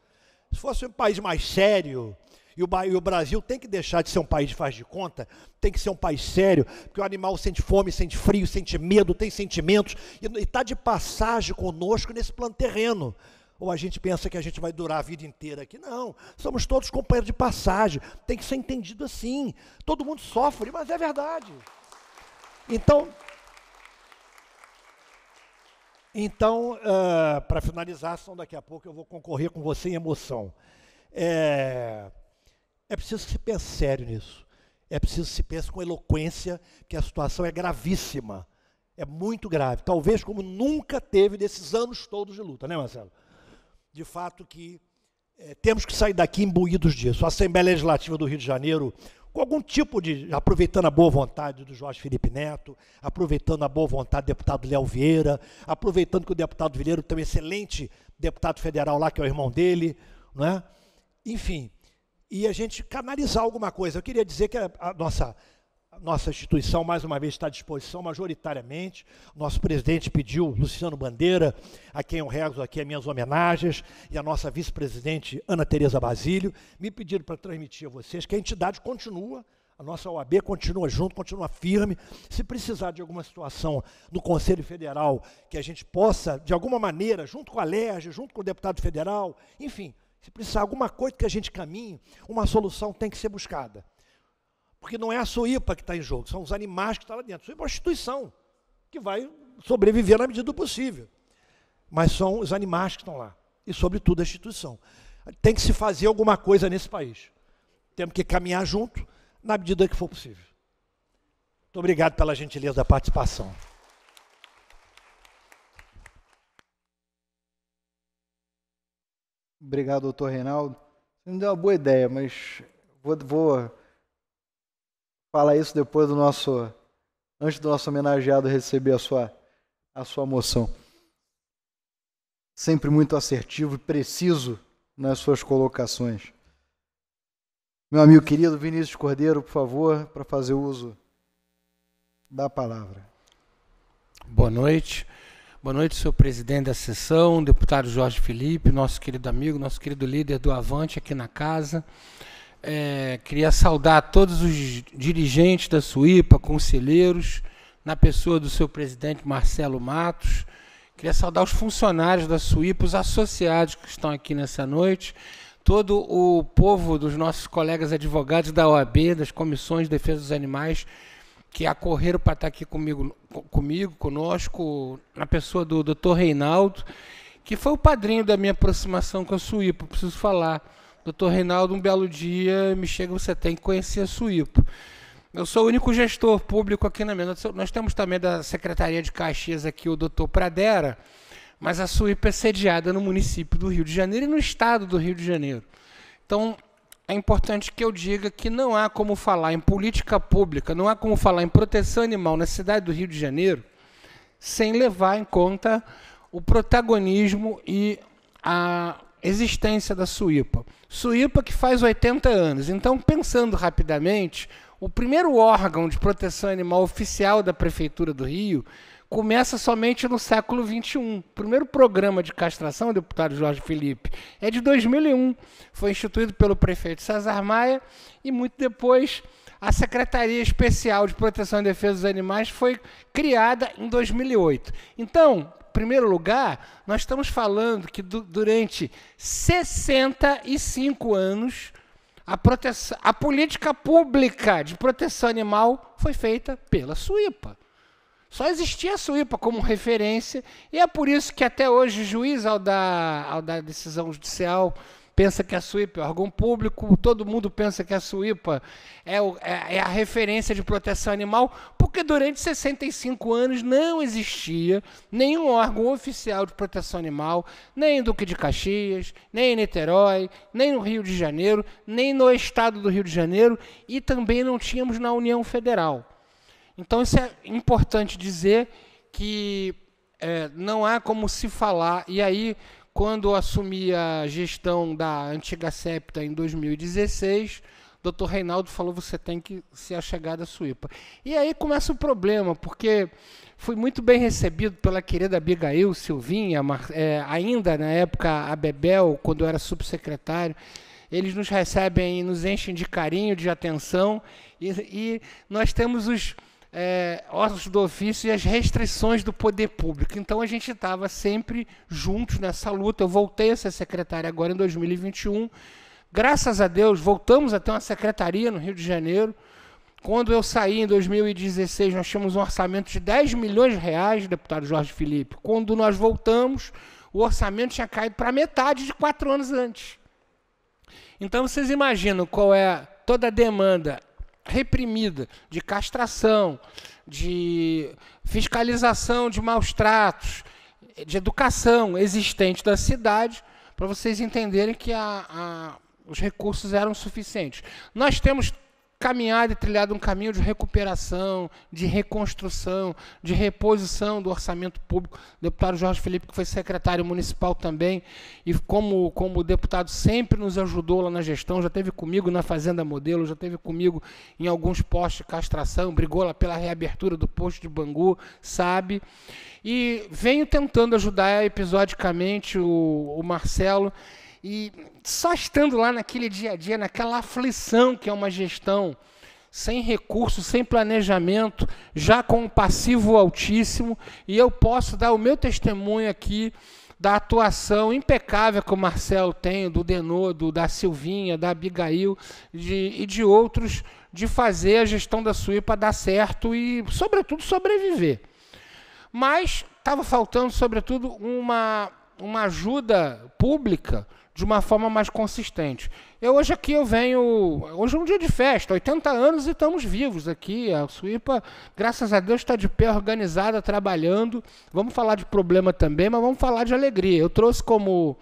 Se fosse um país mais sério, e o, Brasil tem que deixar de ser um país de faz de conta, tem que ser um país sério, porque o animal sente fome, sente frio, sente medo, tem sentimentos, e está de passagem conosco nesse plano terreno. Ou a gente pensa que a gente vai durar a vida inteira aqui. Não, somos todos companheiros de passagem. Tem que ser entendido assim. Todo mundo sofre, mas é verdade. Então, então uh, para finalizar, só daqui a pouco eu vou concorrer com você em emoção. É, é preciso que se pense sério nisso. É preciso que se pense com eloquência, que a situação é gravíssima. É muito grave. Talvez como nunca teve desses anos todos de luta, né, Marcelo? de fato que é, temos que sair daqui imbuídos disso. A Assembleia Legislativa do Rio de Janeiro, com algum tipo de. aproveitando a boa vontade do Jorge Felipe Neto, aproveitando a boa vontade do deputado Léo Vieira, aproveitando que o deputado Vieira tem um excelente deputado federal lá, que é o irmão dele, não é? Enfim, e a gente canalizar alguma coisa. Eu queria dizer que a, a nossa nossa instituição, mais uma vez, está à disposição majoritariamente. Nosso presidente pediu, Luciano Bandeira, a quem eu rezo aqui as minhas homenagens, e a nossa vice-presidente, Ana Tereza Basílio, me pediram para transmitir a vocês que a entidade continua, a nossa OAB continua junto, continua firme. Se precisar de alguma situação no Conselho Federal, que a gente possa, de alguma maneira, junto com a LERJ, junto com o deputado federal, enfim, se precisar alguma coisa que a gente caminhe, uma solução tem que ser buscada. Porque não é a Suípa que está em jogo, são os animais que estão lá dentro. A Suípa é uma instituição que vai sobreviver na medida do possível. Mas são os animais que estão lá. E, sobretudo, a instituição. Tem que se fazer alguma coisa nesse país. Temos que caminhar junto na medida que for possível. Muito obrigado pela gentileza da participação. Obrigado, doutor Reinaldo. Você me deu uma boa ideia, mas vou, vou Fala isso depois do nosso, antes do nosso homenageado receber a sua, a sua moção. Sempre muito assertivo e preciso nas suas colocações. Meu amigo querido Vinícius Cordeiro, por favor, para fazer uso da palavra. Boa noite. Boa noite, senhor presidente da sessão, deputado Jorge Felipe, nosso querido amigo, nosso querido líder do Avante aqui na casa. É, queria saudar todos os dirigentes da SUIPA, conselheiros, na pessoa do seu presidente Marcelo Matos. Queria saudar os funcionários da SUIPA, os associados que estão aqui nessa noite, todo o povo dos nossos colegas advogados da OAB, das comissões de defesa dos animais, que acorreram para estar aqui comigo, comigo, conosco, na pessoa do Dr. Reinaldo, que foi o padrinho da minha aproximação com a SUIPA, preciso falar Doutor Reinaldo, um belo dia me chega, você tem que conhecer a Suípo. Eu sou o único gestor público aqui na minha. Nós temos também da Secretaria de Caxias aqui o doutor Pradera, mas a Suípo é sediada no município do Rio de Janeiro e no estado do Rio de Janeiro. Então, é importante que eu diga que não há como falar em política pública, não há como falar em proteção animal na cidade do Rio de Janeiro sem levar em conta o protagonismo e a existência da Suípa. Suípa que faz 80 anos. Então, pensando rapidamente, o primeiro órgão de proteção animal oficial da Prefeitura do Rio começa somente no século XXI. O primeiro programa de castração, deputado Jorge Felipe, é de 2001. Foi instituído pelo prefeito César Maia e muito depois a Secretaria Especial de Proteção e Defesa dos Animais foi criada em 2008. Então, primeiro lugar, nós estamos falando que du durante 65 anos a, a política pública de proteção animal foi feita pela SUIPA. Só existia a SUIPA como referência, e é por isso que até hoje o juiz, ao dar, ao dar decisão judicial pensa que a SUIPA é órgão público, todo mundo pensa que a SUIPA é, o, é, é, a referência de proteção animal, porque durante 65 anos não existia nenhum órgão oficial de proteção animal, nem em Duque de Caxias, nem em Niterói, nem no Rio de Janeiro, nem no estado do Rio de Janeiro, e também não tínhamos na União Federal. Então, isso é importante dizer que é, não há como se falar, e aí quando assumi a gestão da antiga SEPTA em 2016, doutor Reinaldo falou, você tem que se achegar da Suípa. E aí começa o problema, porque fui muito bem recebido pela querida Abigail Silvinha, é, ainda na época a Bebel, quando eu era subsecretário. Eles nos recebem, nos enchem de carinho, de atenção, e, e nós temos os é, órgãos do ofício e as restrições do poder público. Então a gente estava sempre juntos nessa luta. Eu voltei a ser secretário agora em 2021. Graças a Deus, voltamos a ter uma secretaria no Rio de Janeiro. Quando eu saí em 2016, nós tínhamos um orçamento de 10 milhões de reais, deputado Jorge Felipe. Quando nós voltamos, o orçamento tinha caído para metade de quatro anos antes. Então vocês imaginam qual é toda a demanda reprimida de castração, de fiscalização de maus tratos, de educação existente da cidade, para vocês entenderem que a, a, os recursos eram suficientes. Nós temos caminhado e trilhado um caminho de recuperação, de reconstrução, de reposição do orçamento público. O deputado Jorge Felipe, que foi secretário municipal também, e como, como deputado sempre nos ajudou lá na gestão, já teve comigo na Fazenda Modelo, já teve comigo em alguns postos de castração, brigou lá pela reabertura do posto de Bangu, sabe? E venho tentando ajudar episodicamente o, o Marcelo e só estando lá naquele dia a dia, naquela aflição que é uma gestão, sem recurso, sem planejamento, já com um passivo altíssimo, e eu posso dar o meu testemunho aqui da atuação impecável que o Marcelo tem, do Denodo, da Silvinha, da Abigail de, e de outros, de fazer a gestão da Suípa dar certo e, sobretudo, sobreviver. Mas estava faltando, sobretudo, uma, uma ajuda pública de uma forma mais consistente. Eu hoje aqui eu venho, hoje é um dia de festa, 80 anos e estamos vivos aqui. A Suípa, graças a Deus, está de pé organizada, trabalhando. Vamos falar de problema também, mas vamos falar de alegria. Eu trouxe como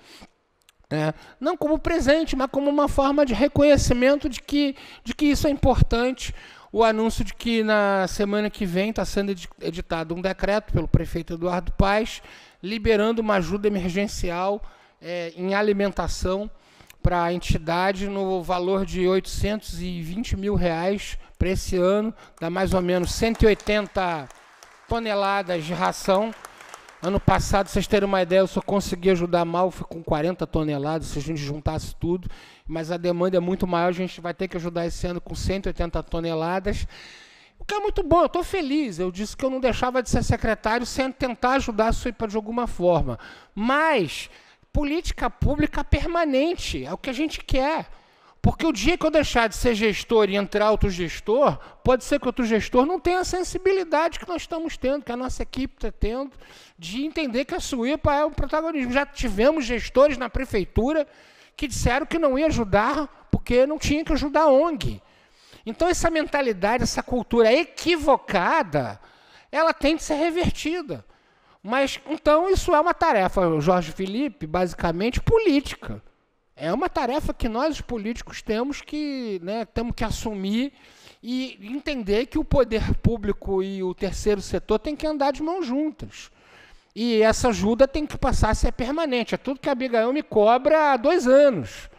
é, não como presente, mas como uma forma de reconhecimento de que, de que isso é importante. O anúncio de que na semana que vem está sendo editado um decreto pelo prefeito Eduardo Paes, liberando uma ajuda emergencial é, em alimentação para a entidade no valor de 820 mil reais para esse ano, dá mais ou menos 180 toneladas de ração. Ano passado, vocês terem uma ideia, eu só consegui ajudar mal, foi com 40 toneladas, se a gente juntasse tudo, mas a demanda é muito maior, a gente vai ter que ajudar esse ano com 180 toneladas. O que é muito bom, eu estou feliz. Eu disse que eu não deixava de ser secretário sem tentar ajudar a SUIPA de alguma forma. Mas política pública permanente, é o que a gente quer. Porque o dia que eu deixar de ser gestor e entrar outro gestor, pode ser que outro gestor não tenha a sensibilidade que nós estamos tendo, que a nossa equipe está tendo, de entender que a Suípa é o protagonismo. Já tivemos gestores na prefeitura que disseram que não ia ajudar porque não tinha que ajudar a ONG. Então, essa mentalidade, essa cultura equivocada, ela tem de ser revertida. Mas então isso é uma tarefa, Jorge Felipe, basicamente política. É uma tarefa que nós, os políticos, temos que, né, temos que assumir e entender que o poder público e o terceiro setor têm que andar de mãos juntas. E essa ajuda tem que passar a ser permanente. É tudo que a Abigail me cobra há dois anos.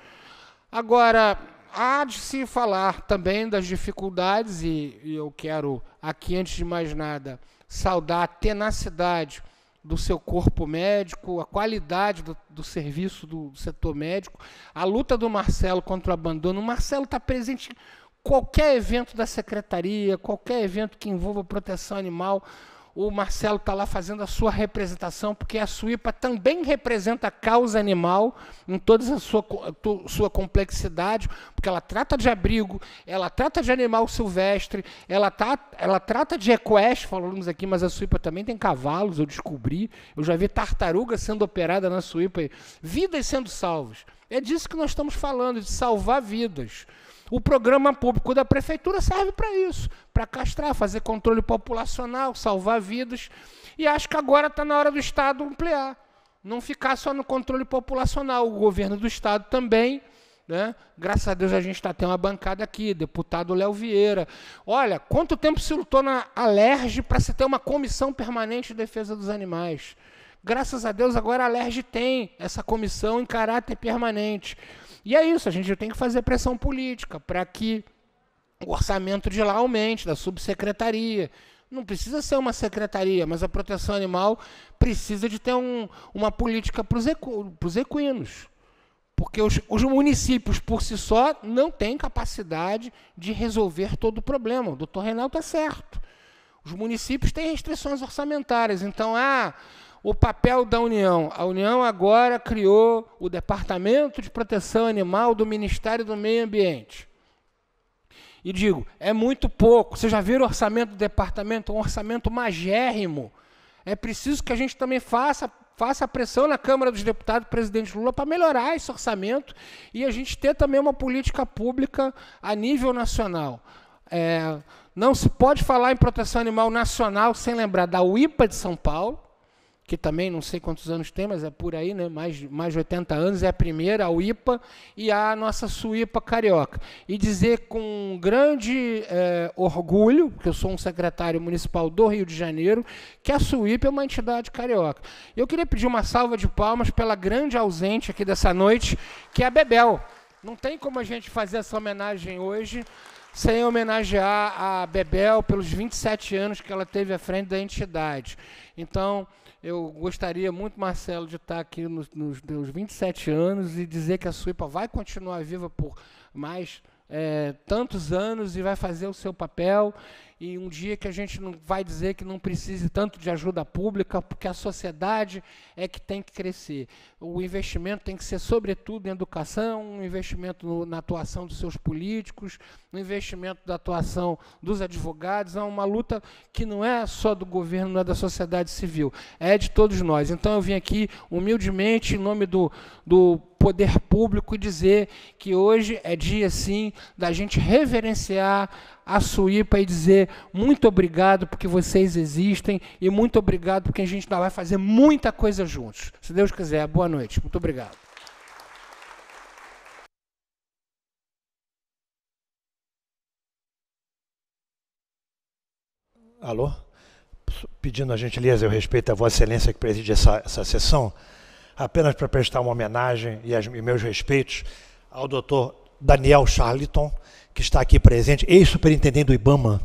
Agora, há de se falar também das dificuldades, e, e eu quero aqui, antes de mais nada, saudar a tenacidade do seu corpo médico, a qualidade do, do serviço do, setor médico, a luta do Marcelo contra o abandono. O Marcelo está presente em qualquer evento da secretaria, qualquer evento que envolva proteção animal o Marcelo está lá fazendo a sua representação, porque a Suípa também representa a causa animal em toda a sua, sua complexidade, porque ela trata de abrigo, ela trata de animal silvestre, ela, tá, ela trata de equestre, falamos aqui, mas a Suípa também tem cavalos, eu descobri, eu já vi tartaruga sendo operada na Suípa, vidas sendo salvas. É disso que nós estamos falando, de salvar vidas. O programa público da prefeitura serve para isso, para castrar, fazer controle populacional, salvar vidas. E acho que agora está na hora do Estado ampliar, não ficar só no controle populacional. O governo do Estado também, né? graças a Deus a gente está tendo uma bancada aqui, deputado Léo Vieira. Olha, quanto tempo se lutou na Alerj para se ter uma comissão permanente de defesa dos animais? Graças a Deus agora a Alerj tem essa comissão em caráter permanente. E é isso, a gente tem que fazer pressão política para que o orçamento de lá aumente, da subsecretaria. Não precisa ser uma secretaria, mas a proteção animal precisa de ter um, uma política para os equinos. Porque os, os, municípios, por si só, não têm capacidade de resolver todo o problema. O doutor Reinaldo está certo. Os municípios têm restrições orçamentárias. Então, ah, o papel da União. A União agora criou o Departamento de Proteção Animal do Ministério do Meio Ambiente. E digo, é muito pouco. Vocês já viram o orçamento do departamento? Um orçamento magérrimo. É preciso que a gente também faça faça pressão na Câmara dos Deputados, presidente Lula, para melhorar esse orçamento e a gente ter também uma política pública a nível nacional. É, não se pode falar em proteção animal nacional sem lembrar da UIPA de São Paulo, que também não sei quantos anos tem, mas é por aí, né? mais, mais de 80 anos, é a primeira, a UIPA, e a nossa SUIPA carioca. E dizer com grande é, orgulho, que eu sou um secretário municipal do Rio de Janeiro, que a SUIPA é uma entidade carioca. Eu queria pedir uma salva de palmas pela grande ausente aqui dessa noite, que é a Bebel. Não tem como a gente fazer essa homenagem hoje sem homenagear a Bebel pelos 27 anos que ela teve à frente da entidade. Então, eu gostaria muito, Marcelo, de estar aqui nos, nos meus 27 anos e dizer que a Suípa vai continuar viva por mais é, tantos anos e vai fazer o seu papel e um dia que a gente não vai dizer que não precise tanto de ajuda pública, porque a sociedade é que tem que crescer. O investimento tem que ser, sobretudo, em educação, um investimento no, na atuação dos seus políticos, no investimento da atuação dos advogados. É uma luta que não é só do governo, não é da sociedade civil, é de todos nós. Então eu vim aqui humildemente, em nome do, do poder público, dizer que hoje é dia, sim, da gente reverenciar a Suípa e dizer muito obrigado porque vocês existem e muito obrigado porque a gente vai fazer muita coisa juntos. Se Deus quiser, boa noite. Muito obrigado. Alô? Pedindo a gentileza e o respeito à Vossa Excelência que preside essa, essa sessão, apenas para prestar uma homenagem e, as, e meus respeitos ao doutor Daniel Charlton, que está aqui presente, ex-superintendente do IBAMA,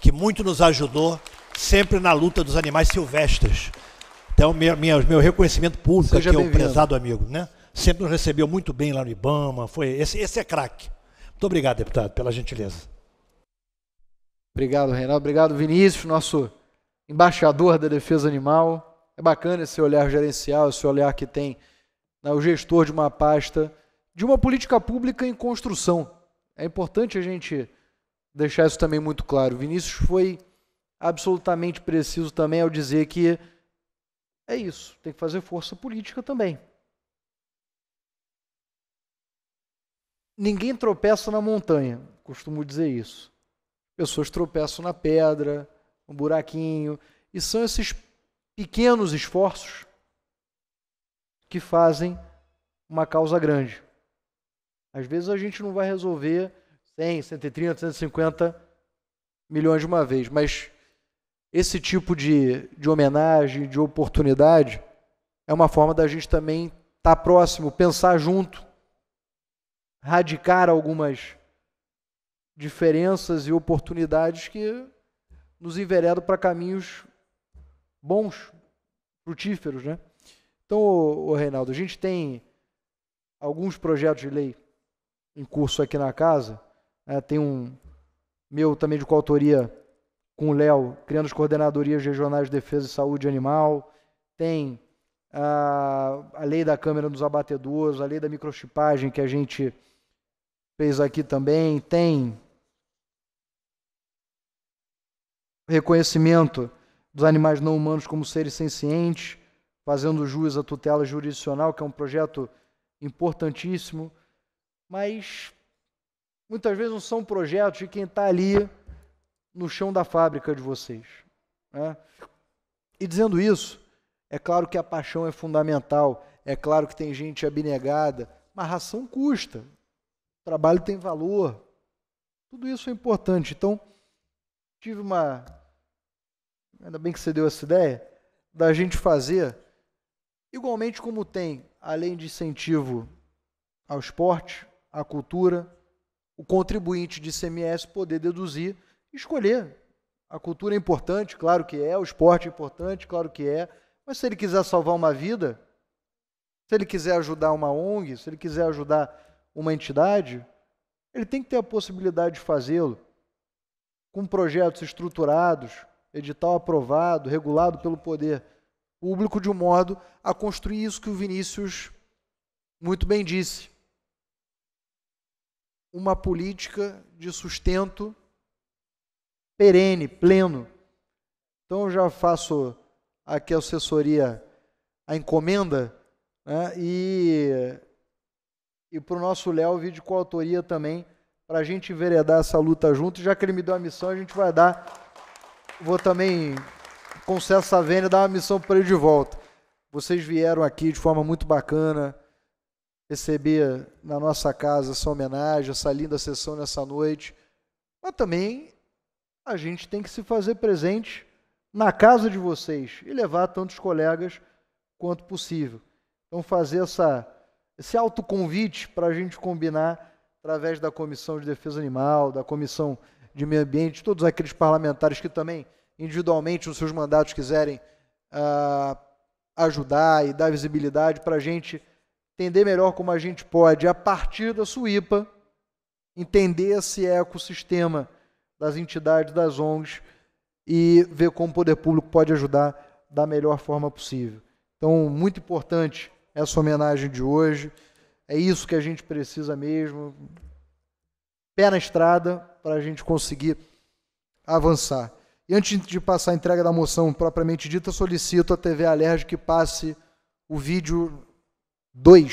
que muito nos ajudou sempre na luta dos animais silvestres. Então, meu, meu, meu reconhecimento público Seja aqui ao prezado amigo, né? Sempre nos recebeu muito bem lá no IBAMA. Foi, esse, esse é craque. Muito obrigado, deputado, pela gentileza. Obrigado, Reinaldo. Obrigado, Vinícius, nosso embaixador da defesa animal. É bacana esse olhar gerencial, esse olhar que tem né, o gestor de uma pasta, de uma política pública em construção. É importante a gente deixar isso também muito claro. Vinícius foi absolutamente preciso também ao dizer que é isso, tem que fazer força política também. Ninguém tropeça na montanha, costumo dizer isso. Pessoas tropeçam na pedra, no buraquinho, e são esses pequenos esforços que fazem uma causa grande. Às vezes a gente não vai resolver 100, 130, 150 milhões de uma vez, mas esse tipo de, de homenagem, de oportunidade, é uma forma da gente também estar tá próximo, pensar junto, radicar algumas diferenças e oportunidades que nos enveredam para caminhos bons, frutíferos, né? Então, o, Reinaldo, a gente tem alguns projetos de lei em curso aqui na casa. É, tem um meu também de coautoria com o Léo, criando as coordenadorias regionais de defesa e saúde animal. Tem a, a lei da câmera dos abatedouros, a lei da microchipagem que a gente fez aqui também. Tem reconhecimento dos animais não humanos como seres sencientes, fazendo jus à tutela jurisdicional, que é um projeto importantíssimo mas muitas vezes não são projetos de quem está ali no chão da fábrica de vocês. Né? E dizendo isso, é claro que a paixão é fundamental, é claro que tem gente abnegada, mas ração custa, o trabalho tem valor, tudo isso é importante. Então, tive uma. Ainda bem que você deu essa ideia, da gente fazer, igualmente como tem, além de incentivo ao esporte, à cultura, o contribuinte de ICMS poder deduzir escolher. A cultura é importante, claro que é, o esporte é importante, claro que é, mas se ele quiser salvar uma vida, se ele quiser ajudar uma ONG, se ele quiser ajudar uma entidade, ele tem que ter a possibilidade de fazê-lo com projetos estruturados, edital aprovado, regulado pelo poder público, de um modo a construir isso que o Vinícius muito bem disse. Uma política de sustento perene, pleno. Então eu já faço aqui a assessoria, a encomenda, né, e, e para o nosso Léo, vídeo com autoria também, para a gente enveredar essa luta junto. Já que ele me deu a missão, a gente vai dar. Vou também, com César Savene, dar uma missão para ele de volta. Vocês vieram aqui de forma muito bacana, receber na nossa casa essa homenagem, essa linda sessão nessa noite. Mas também a gente tem que se fazer presente na casa de vocês e levar tantos colegas quanto possível. Então, fazer essa, esse autoconvite para a gente combinar através da Comissão de Defesa Animal, da Comissão de Meio Ambiente, todos aqueles parlamentares que também, individualmente, nos seus mandatos, quiserem ah, ajudar e dar visibilidade para a gente entender melhor como a gente pode, a partir da SUIPA, entender esse ecossistema das entidades, das ONGs e ver como o poder público pode ajudar da melhor forma possível. Então, muito importante essa homenagem de hoje. É isso que a gente precisa mesmo. Pé na estrada para a gente conseguir avançar. E antes de passar a entrega da moção propriamente dita, solicito à TV Alerj que passe o vídeo 2.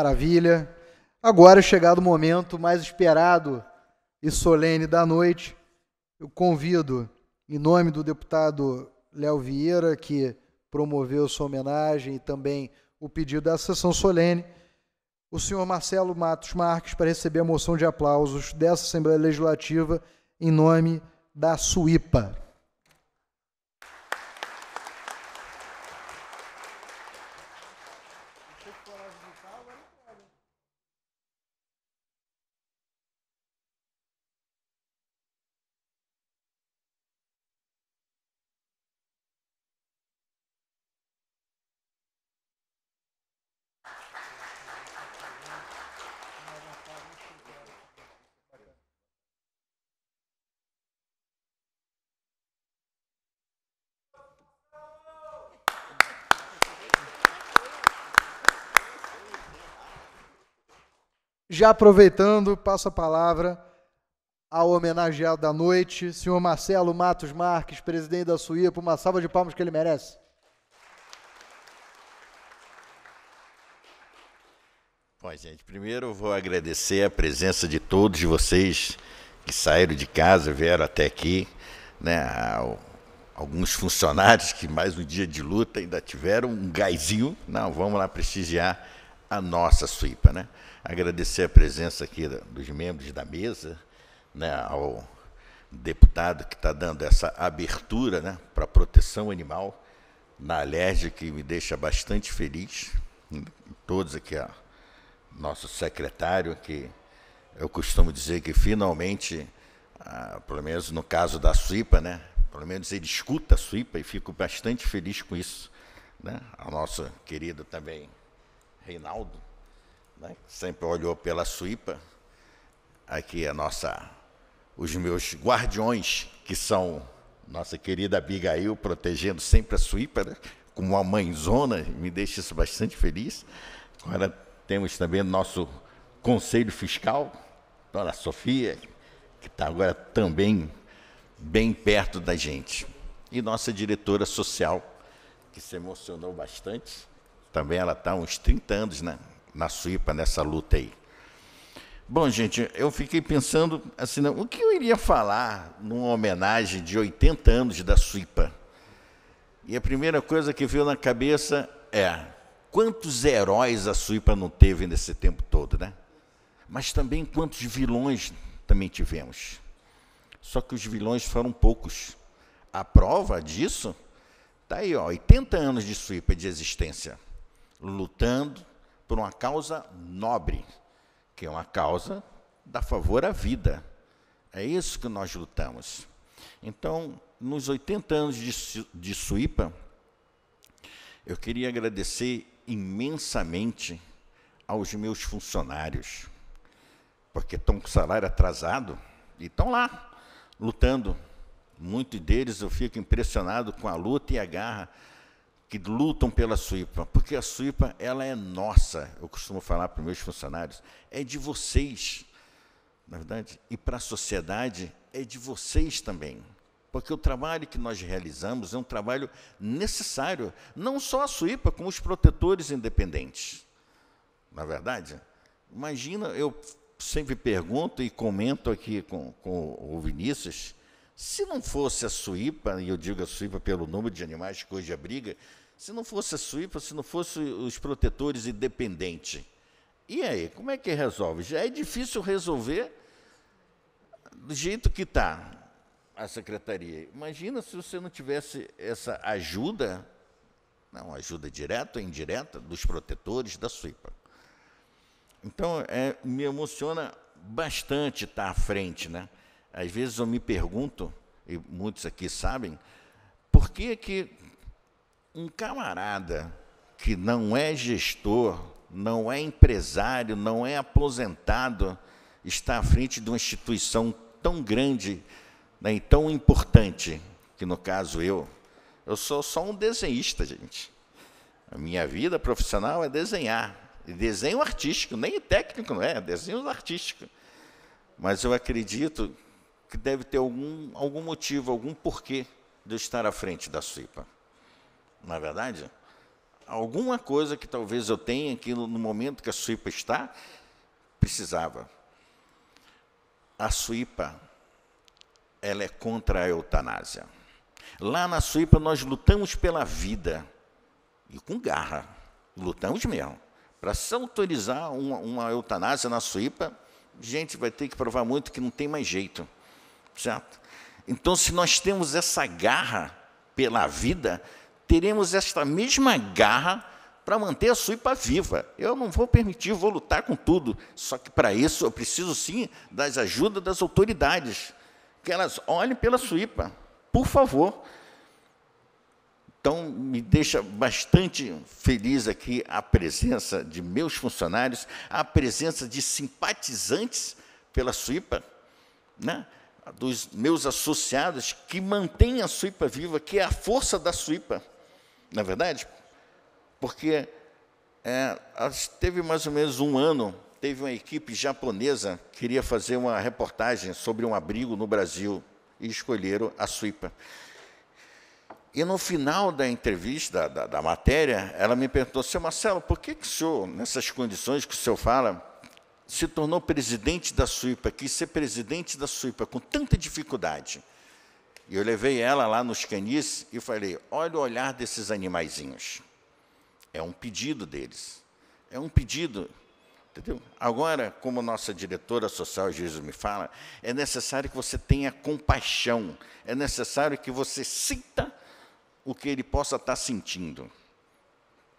Maravilha. Agora é chegado o momento mais esperado e solene da noite. Eu convido, em nome do deputado Léo Vieira, que promoveu sua homenagem e também o pedido da sessão solene, o senhor Marcelo Matos Marques para receber a moção de aplausos dessa Assembleia Legislativa em nome da SUIPA. Já aproveitando, passo a palavra ao homenageado da noite, senhor Marcelo Matos Marques, presidente da SUIPA, uma salva de palmas que ele merece. Bom, gente, primeiro eu vou agradecer a presença de todos vocês que saíram de casa, vieram até aqui, né? Alguns funcionários que mais um dia de luta ainda tiveram um gásinho. Não, vamos lá prestigiar a nossa suípa, né? Agradecer a presença aqui dos membros da mesa, né? Ao deputado que está dando essa abertura, né? Para a proteção animal na Alerj, que me deixa bastante feliz. Todos aqui, ó, nosso secretário, que eu costumo dizer que finalmente, ah, pelo menos no caso da Suípa, né, pelo menos ele escuta a Suípa e fico bastante feliz com isso. Né? A nossa querida também, Reinaldo, né, sempre olhou pela Suípa. Aqui a nossa, os meus guardiões, que são nossa querida Abigail, protegendo sempre a Suípa, né, como uma mãezona, me deixa isso bastante feliz. Agora temos também nosso conselho fiscal, Dona Sofia, que está agora também bem perto da gente. E nossa diretora social, que se emocionou bastante. Também ela está uns 30 anos né, na Suípa, nessa luta aí. Bom, gente, eu fiquei pensando assim, o que eu iria falar numa homenagem de 80 anos da Suípa? E a primeira coisa que veio na cabeça é quantos heróis a Suípa não teve nesse tempo todo, né? Mas também quantos vilões também tivemos. Só que os vilões foram poucos. A prova disso está aí, ó, 80 anos de Suípa de existência, lutando por uma causa nobre, que é uma causa da favor à vida. É isso que nós lutamos. Então, nos 80 anos de, de Suípa, eu queria agradecer imensamente aos meus funcionários, porque estão com salário atrasado e estão lá, lutando. Muitos deles eu fico impressionado com a luta e a garra que lutam pela Suípa, porque a Suípa ela é nossa, eu costumo falar para os meus funcionários, é de vocês, na verdade, e para a sociedade é de vocês também. Porque o trabalho que nós realizamos é um trabalho necessário, não só a Suípa, como os protetores independentes. Na é verdade, imagina, eu sempre pergunto e comento aqui com, com o Vinícius, se não fosse a Suípa, e eu digo a Suípa pelo número de animais que hoje abriga, se não fosse a Suípa, se não fosse os protetores independentes, e aí, como é que resolve? Já é difícil resolver do jeito que está a secretaria. Imagina se você não tivesse essa ajuda, não, ajuda direta ou indireta, dos protetores da Suípa. Então, é, me emociona bastante estar à frente. Né? Às vezes eu me pergunto, e muitos aqui sabem, por que, que um camarada que não é gestor, não é empresário, não é aposentado, está à frente de uma instituição tão grande né, e tão importante, que no caso eu, eu sou só um desenhista, gente. A minha vida profissional é desenhar. E desenho artístico, nem técnico, não é, desenho artístico. Mas eu acredito que deve ter algum, algum motivo, algum porquê de eu estar à frente da SUIPA. Não é verdade? Alguma coisa que talvez eu tenha aqui no, momento que a SUIPA está, precisava. A SUIPA, ela é contra a eutanásia. Lá na SUIPA nós lutamos pela vida, e com garra, lutamos mesmo. Para se autorizar uma, uma eutanásia na Suípa, gente vai ter que provar muito que não tem mais jeito. Certo? Então, se nós temos essa garra pela vida, teremos esta mesma garra para manter a Suípa viva. Eu não vou permitir, vou lutar com tudo. Só que para isso eu preciso sim das ajudas das autoridades, que elas olhem pela Suípa, por favor. Então, me deixa bastante feliz aqui a presença de meus funcionários, a presença de simpatizantes pela Suípa, né? dos meus associados que mantêm a Suípa viva, que é a força da Suípa, na é verdade? Porque é, teve mais ou menos um ano, teve uma equipe japonesa que queria fazer uma reportagem sobre um abrigo no Brasil e escolheram a Suípa. E no final da entrevista, da, da matéria, ela me perguntou, seu Marcelo, por que, que o senhor, nessas condições que o senhor fala, se tornou presidente da SUIPA, quis ser presidente da SUIPA com tanta dificuldade? E eu levei ela lá nos canis e falei, olha o olhar desses animaizinhos. É um pedido deles. É um pedido. Entendeu? Agora, como nossa diretora social, Jesus me fala, é necessário que você tenha compaixão. É necessário que você sinta o que ele possa estar sentindo.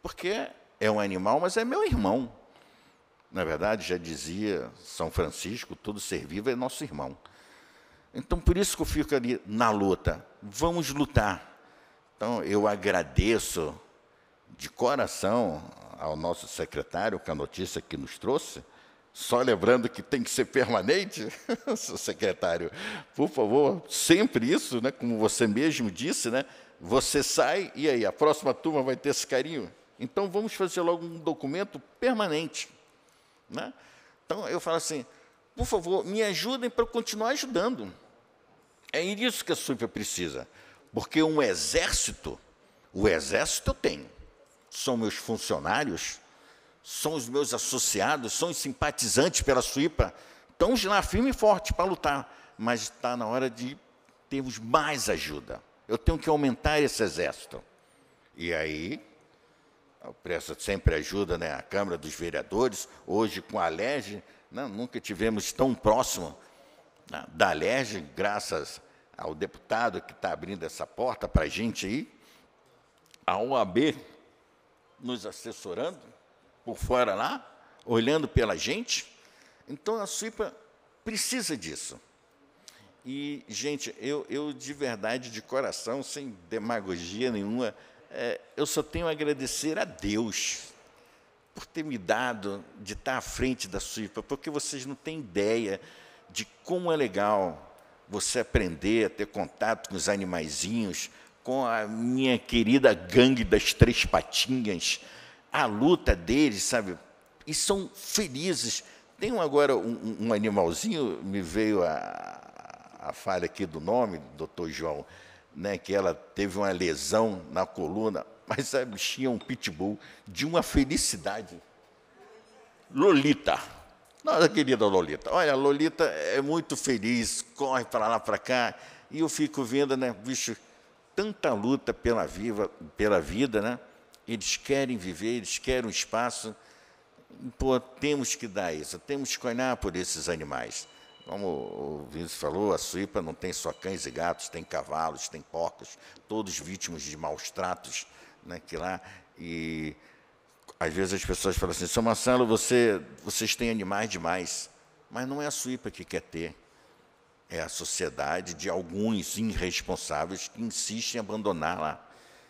Porque é um animal, mas é meu irmão. Na verdade, já dizia São Francisco, todo ser vivo é nosso irmão. Então, por isso que eu fico ali na luta. Vamos lutar. Então, eu agradeço de coração ao nosso secretário com a notícia que nos trouxe. Só lembrando que tem que ser permanente, [laughs] secretário. Por favor, sempre isso, né? como você mesmo disse, né? Você sai e aí a próxima turma vai ter esse carinho. Então vamos fazer logo um documento permanente. Né? Então eu falo assim, por favor, me ajudem para continuar ajudando. É isso que a SUIPA precisa. Porque um exército, o exército eu tenho. São meus funcionários, são os meus associados, são os simpatizantes pela SUIPA. Estão lá firme e forte para lutar. Mas está na hora de termos mais ajuda. Eu tenho que aumentar esse exército. E aí, eu presto sempre ajuda, né? A Câmara dos Vereadores, hoje com a LERJ, né? nunca tivemos tão próximo né? da LERJ, graças ao deputado que está abrindo essa porta para a gente aí, a OAB nos assessorando por fora lá, olhando pela gente. Então a SUIPA precisa disso. E, gente, eu, eu de verdade, de coração, sem demagogia nenhuma, é, eu só tenho a agradecer a Deus por ter me dado de estar à frente da SUIPA, porque vocês não têm ideia de como é legal você aprender a ter contato com os animaizinhos, com a minha querida gangue das três patinhas, a luta deles, sabe? E são felizes. Tem agora um, um animalzinho, me veio a, a falha aqui do nome, doutor João, né, que ela teve uma lesão na coluna, mas a bichinha é um pitbull de uma felicidade. Lolita. Nossa querida Lolita. Olha, a Lolita é muito feliz, corre para lá, para cá, e eu fico vendo, né, bicho, tanta luta pela, viva, pela vida, né? Eles querem viver, eles querem um espaço. Pô, temos que dar isso, temos que olhar por esses animais. Como o Vinícius falou, a Suípa não tem só cães e gatos, tem cavalos, tem porcos, todos vítimas de maus tratos, né, que lá, e às vezes as pessoas falam assim, São Marcelo, você, vocês têm animais demais, mas não é a Suípa que quer ter, é a sociedade de alguns irresponsáveis que insistem em abandonar lá,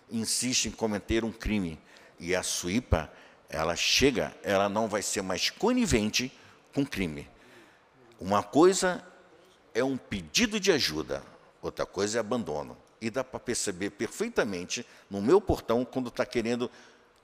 insistem em cometer um crime, e a Suípa, ela chega, ela não vai ser mais conivente com crime, uma coisa é um pedido de ajuda, outra coisa é abandono. E dá para perceber perfeitamente no meu portão quando está querendo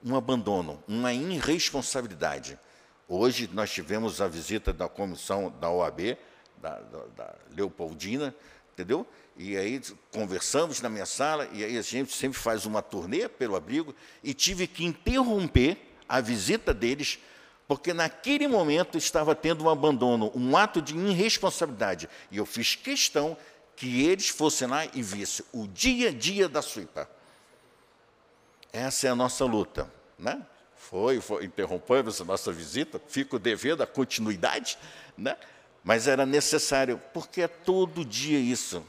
um abandono, uma irresponsabilidade. Hoje nós tivemos a visita da comissão da OAB, da, da, da Leopoldina, entendeu? E aí conversamos na minha sala, e aí a gente sempre faz uma turnê pelo abrigo, e tive que interromper a visita deles porque naquele momento estava tendo um abandono, um ato de irresponsabilidade. E eu fiz questão que eles fossem lá e vissem o dia a dia da Suípa. Essa é a nossa luta. Né? Foi, foi interrompemos a nossa visita, fico devendo a continuidade, né? mas era necessário, porque é todo dia isso.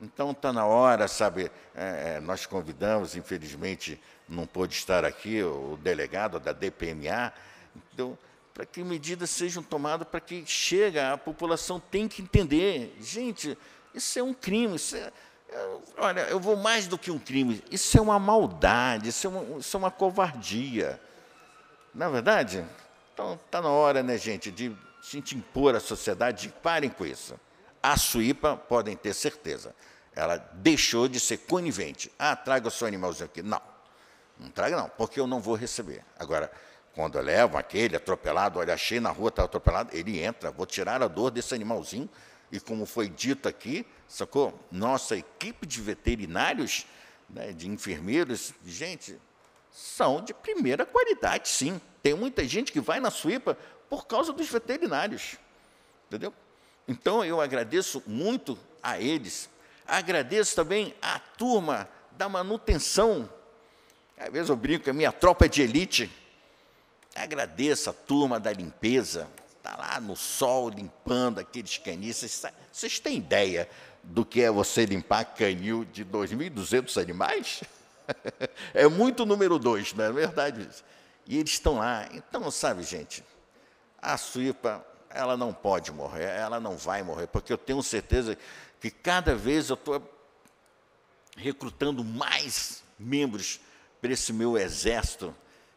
Então está na hora, sabe? É, é, nós convidamos, infelizmente não pôde estar aqui, o delegado da DPMA, então, para que medidas sejam tomadas para que chega, a população tem que entender. Gente, isso é um crime, é, é, olha, eu vou mais do que um crime, isso é uma maldade, isso é uma, isso é uma covardia. Na é verdade? Então, está na hora, né, gente, de gente impor à sociedade, de parem com isso. A Suípa, podem ter certeza, ela deixou de ser conivente. Ah, traga o seu animalzinho aqui. Não, não traga não, porque eu não vou receber. Agora, quando levam aquele atropelado, olha, achei na rua, está atropelado, ele entra, vou tirar a dor desse animalzinho. E como foi dito aqui, sacou? Nossa equipe de veterinários né, de enfermeiros, gente, são de primeira qualidade, sim. Tem muita gente que vai na Suípa por causa dos veterinários. Entendeu? Então eu agradeço muito a eles. Agradeço também à turma da manutenção. Às vezes eu brinco, a minha tropa de elite. Agradeço a turma da limpeza. Está lá no sol limpando aqueles canis. Vocês, têm ideia do que é você limpar canil de 2.200 animais? [laughs] é muito número dois, não é verdade? E eles estão lá. Então, sabe, gente, a Suípa, ela não pode morrer, ela não vai morrer, porque eu tenho certeza que cada vez eu estou recrutando mais membros para esse meu exército,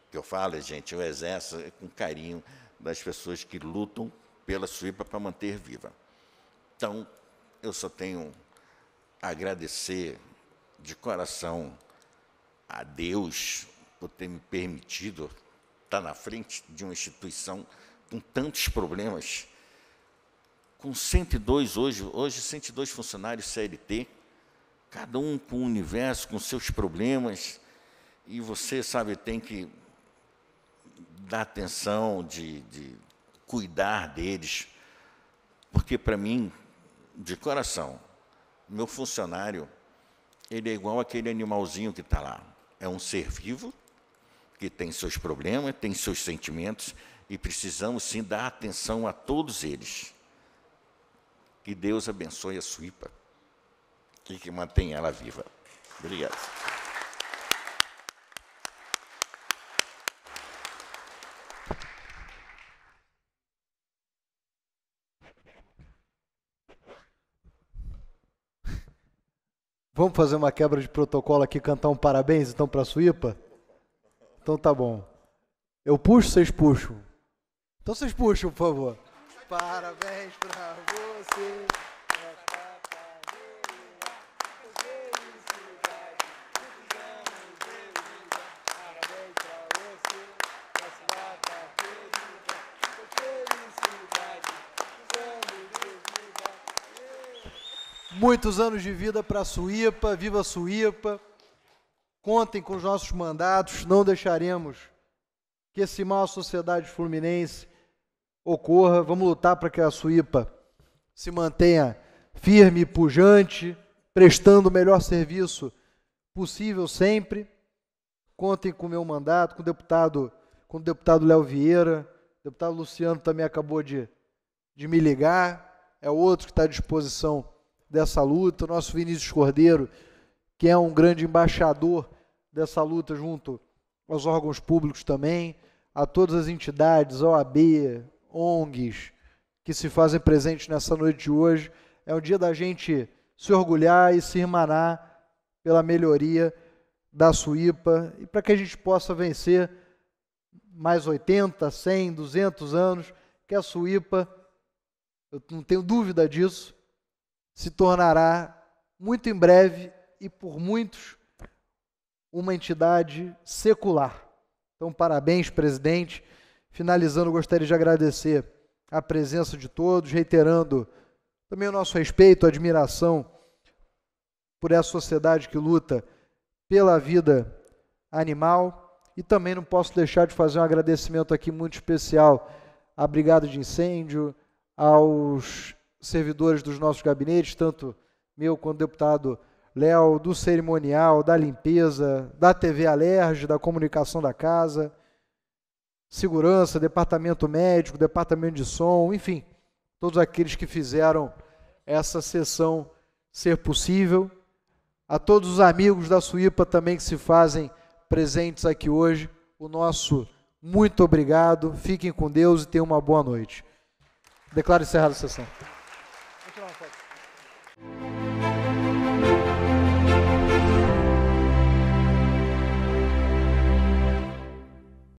que eu falo, gente, o exército é com carinho das pessoas que lutam pela Suípa para manter viva. Então, eu só tenho a agradecer de coração a Deus por ter me permitido estar na frente de uma instituição com tantos problemas. Com 102 hoje, hoje 102 funcionários CLT, cada um com um universo, com seus problemas, e você, sabe, tem que dar atenção, de, de cuidar deles, porque para mim, de coração, meu funcionário, ele é igual aquele animalzinho que está lá. É um ser vivo, que tem seus problemas, tem seus sentimentos, e precisamos sim dar atenção a todos eles. Que Deus abençoe a Suípa e que mantenha ela viva. Obrigado. Vamos fazer uma quebra de protocolo aqui, cantar um parabéns então para a Suípa? Então tá bom. Eu puxo, vocês puxam. Então vocês puxam, por favor. Parabéns para você. Muitos anos de vida para a Suípa, viva a Suípa. Contem com os nossos mandatos, não deixaremos que esse mal à sociedade fluminense ocorra. Vamos lutar para que a Suípa se mantenha firme e pujante, prestando o melhor serviço possível sempre. Contem com o meu mandato, com o deputado, com o deputado Léo Vieira. O deputado Luciano também acabou de, de me ligar. É outro que está à disposição dessa luta, o nosso Vinícius Cordeiro, que é um grande embaixador dessa luta junto aos órgãos públicos também, a todas as entidades, OAB, ONGs, que se fazem presentes nessa noite de hoje. É um dia da gente se orgulhar e se irmanar pela melhoria da Suípa e para que a gente possa vencer mais 80, 100, 200 anos, que a Suípa, eu não tenho dúvida disso, se tornará muito em breve e por muitos uma entidade secular. Então, parabéns, presidente. Finalizando, gostaria de agradecer a presença de todos, reiterando também o nosso respeito, admiração por essa sociedade que luta pela vida animal. E também não posso deixar de fazer um agradecimento aqui muito especial à Brigada de Incêndio, aos servidores dos nossos gabinetes, tanto meu quanto deputado Léo, do cerimonial, da limpeza, da TV Alerj, da comunicação da casa, segurança, departamento médico, departamento de som, enfim, todos aqueles que fizeram essa sessão ser possível. A todos os amigos da Suípa também que se fazem presentes aqui hoje, o nosso muito obrigado. Fiquem com Deus e tenham uma boa noite. Declaro encerrada a sessão.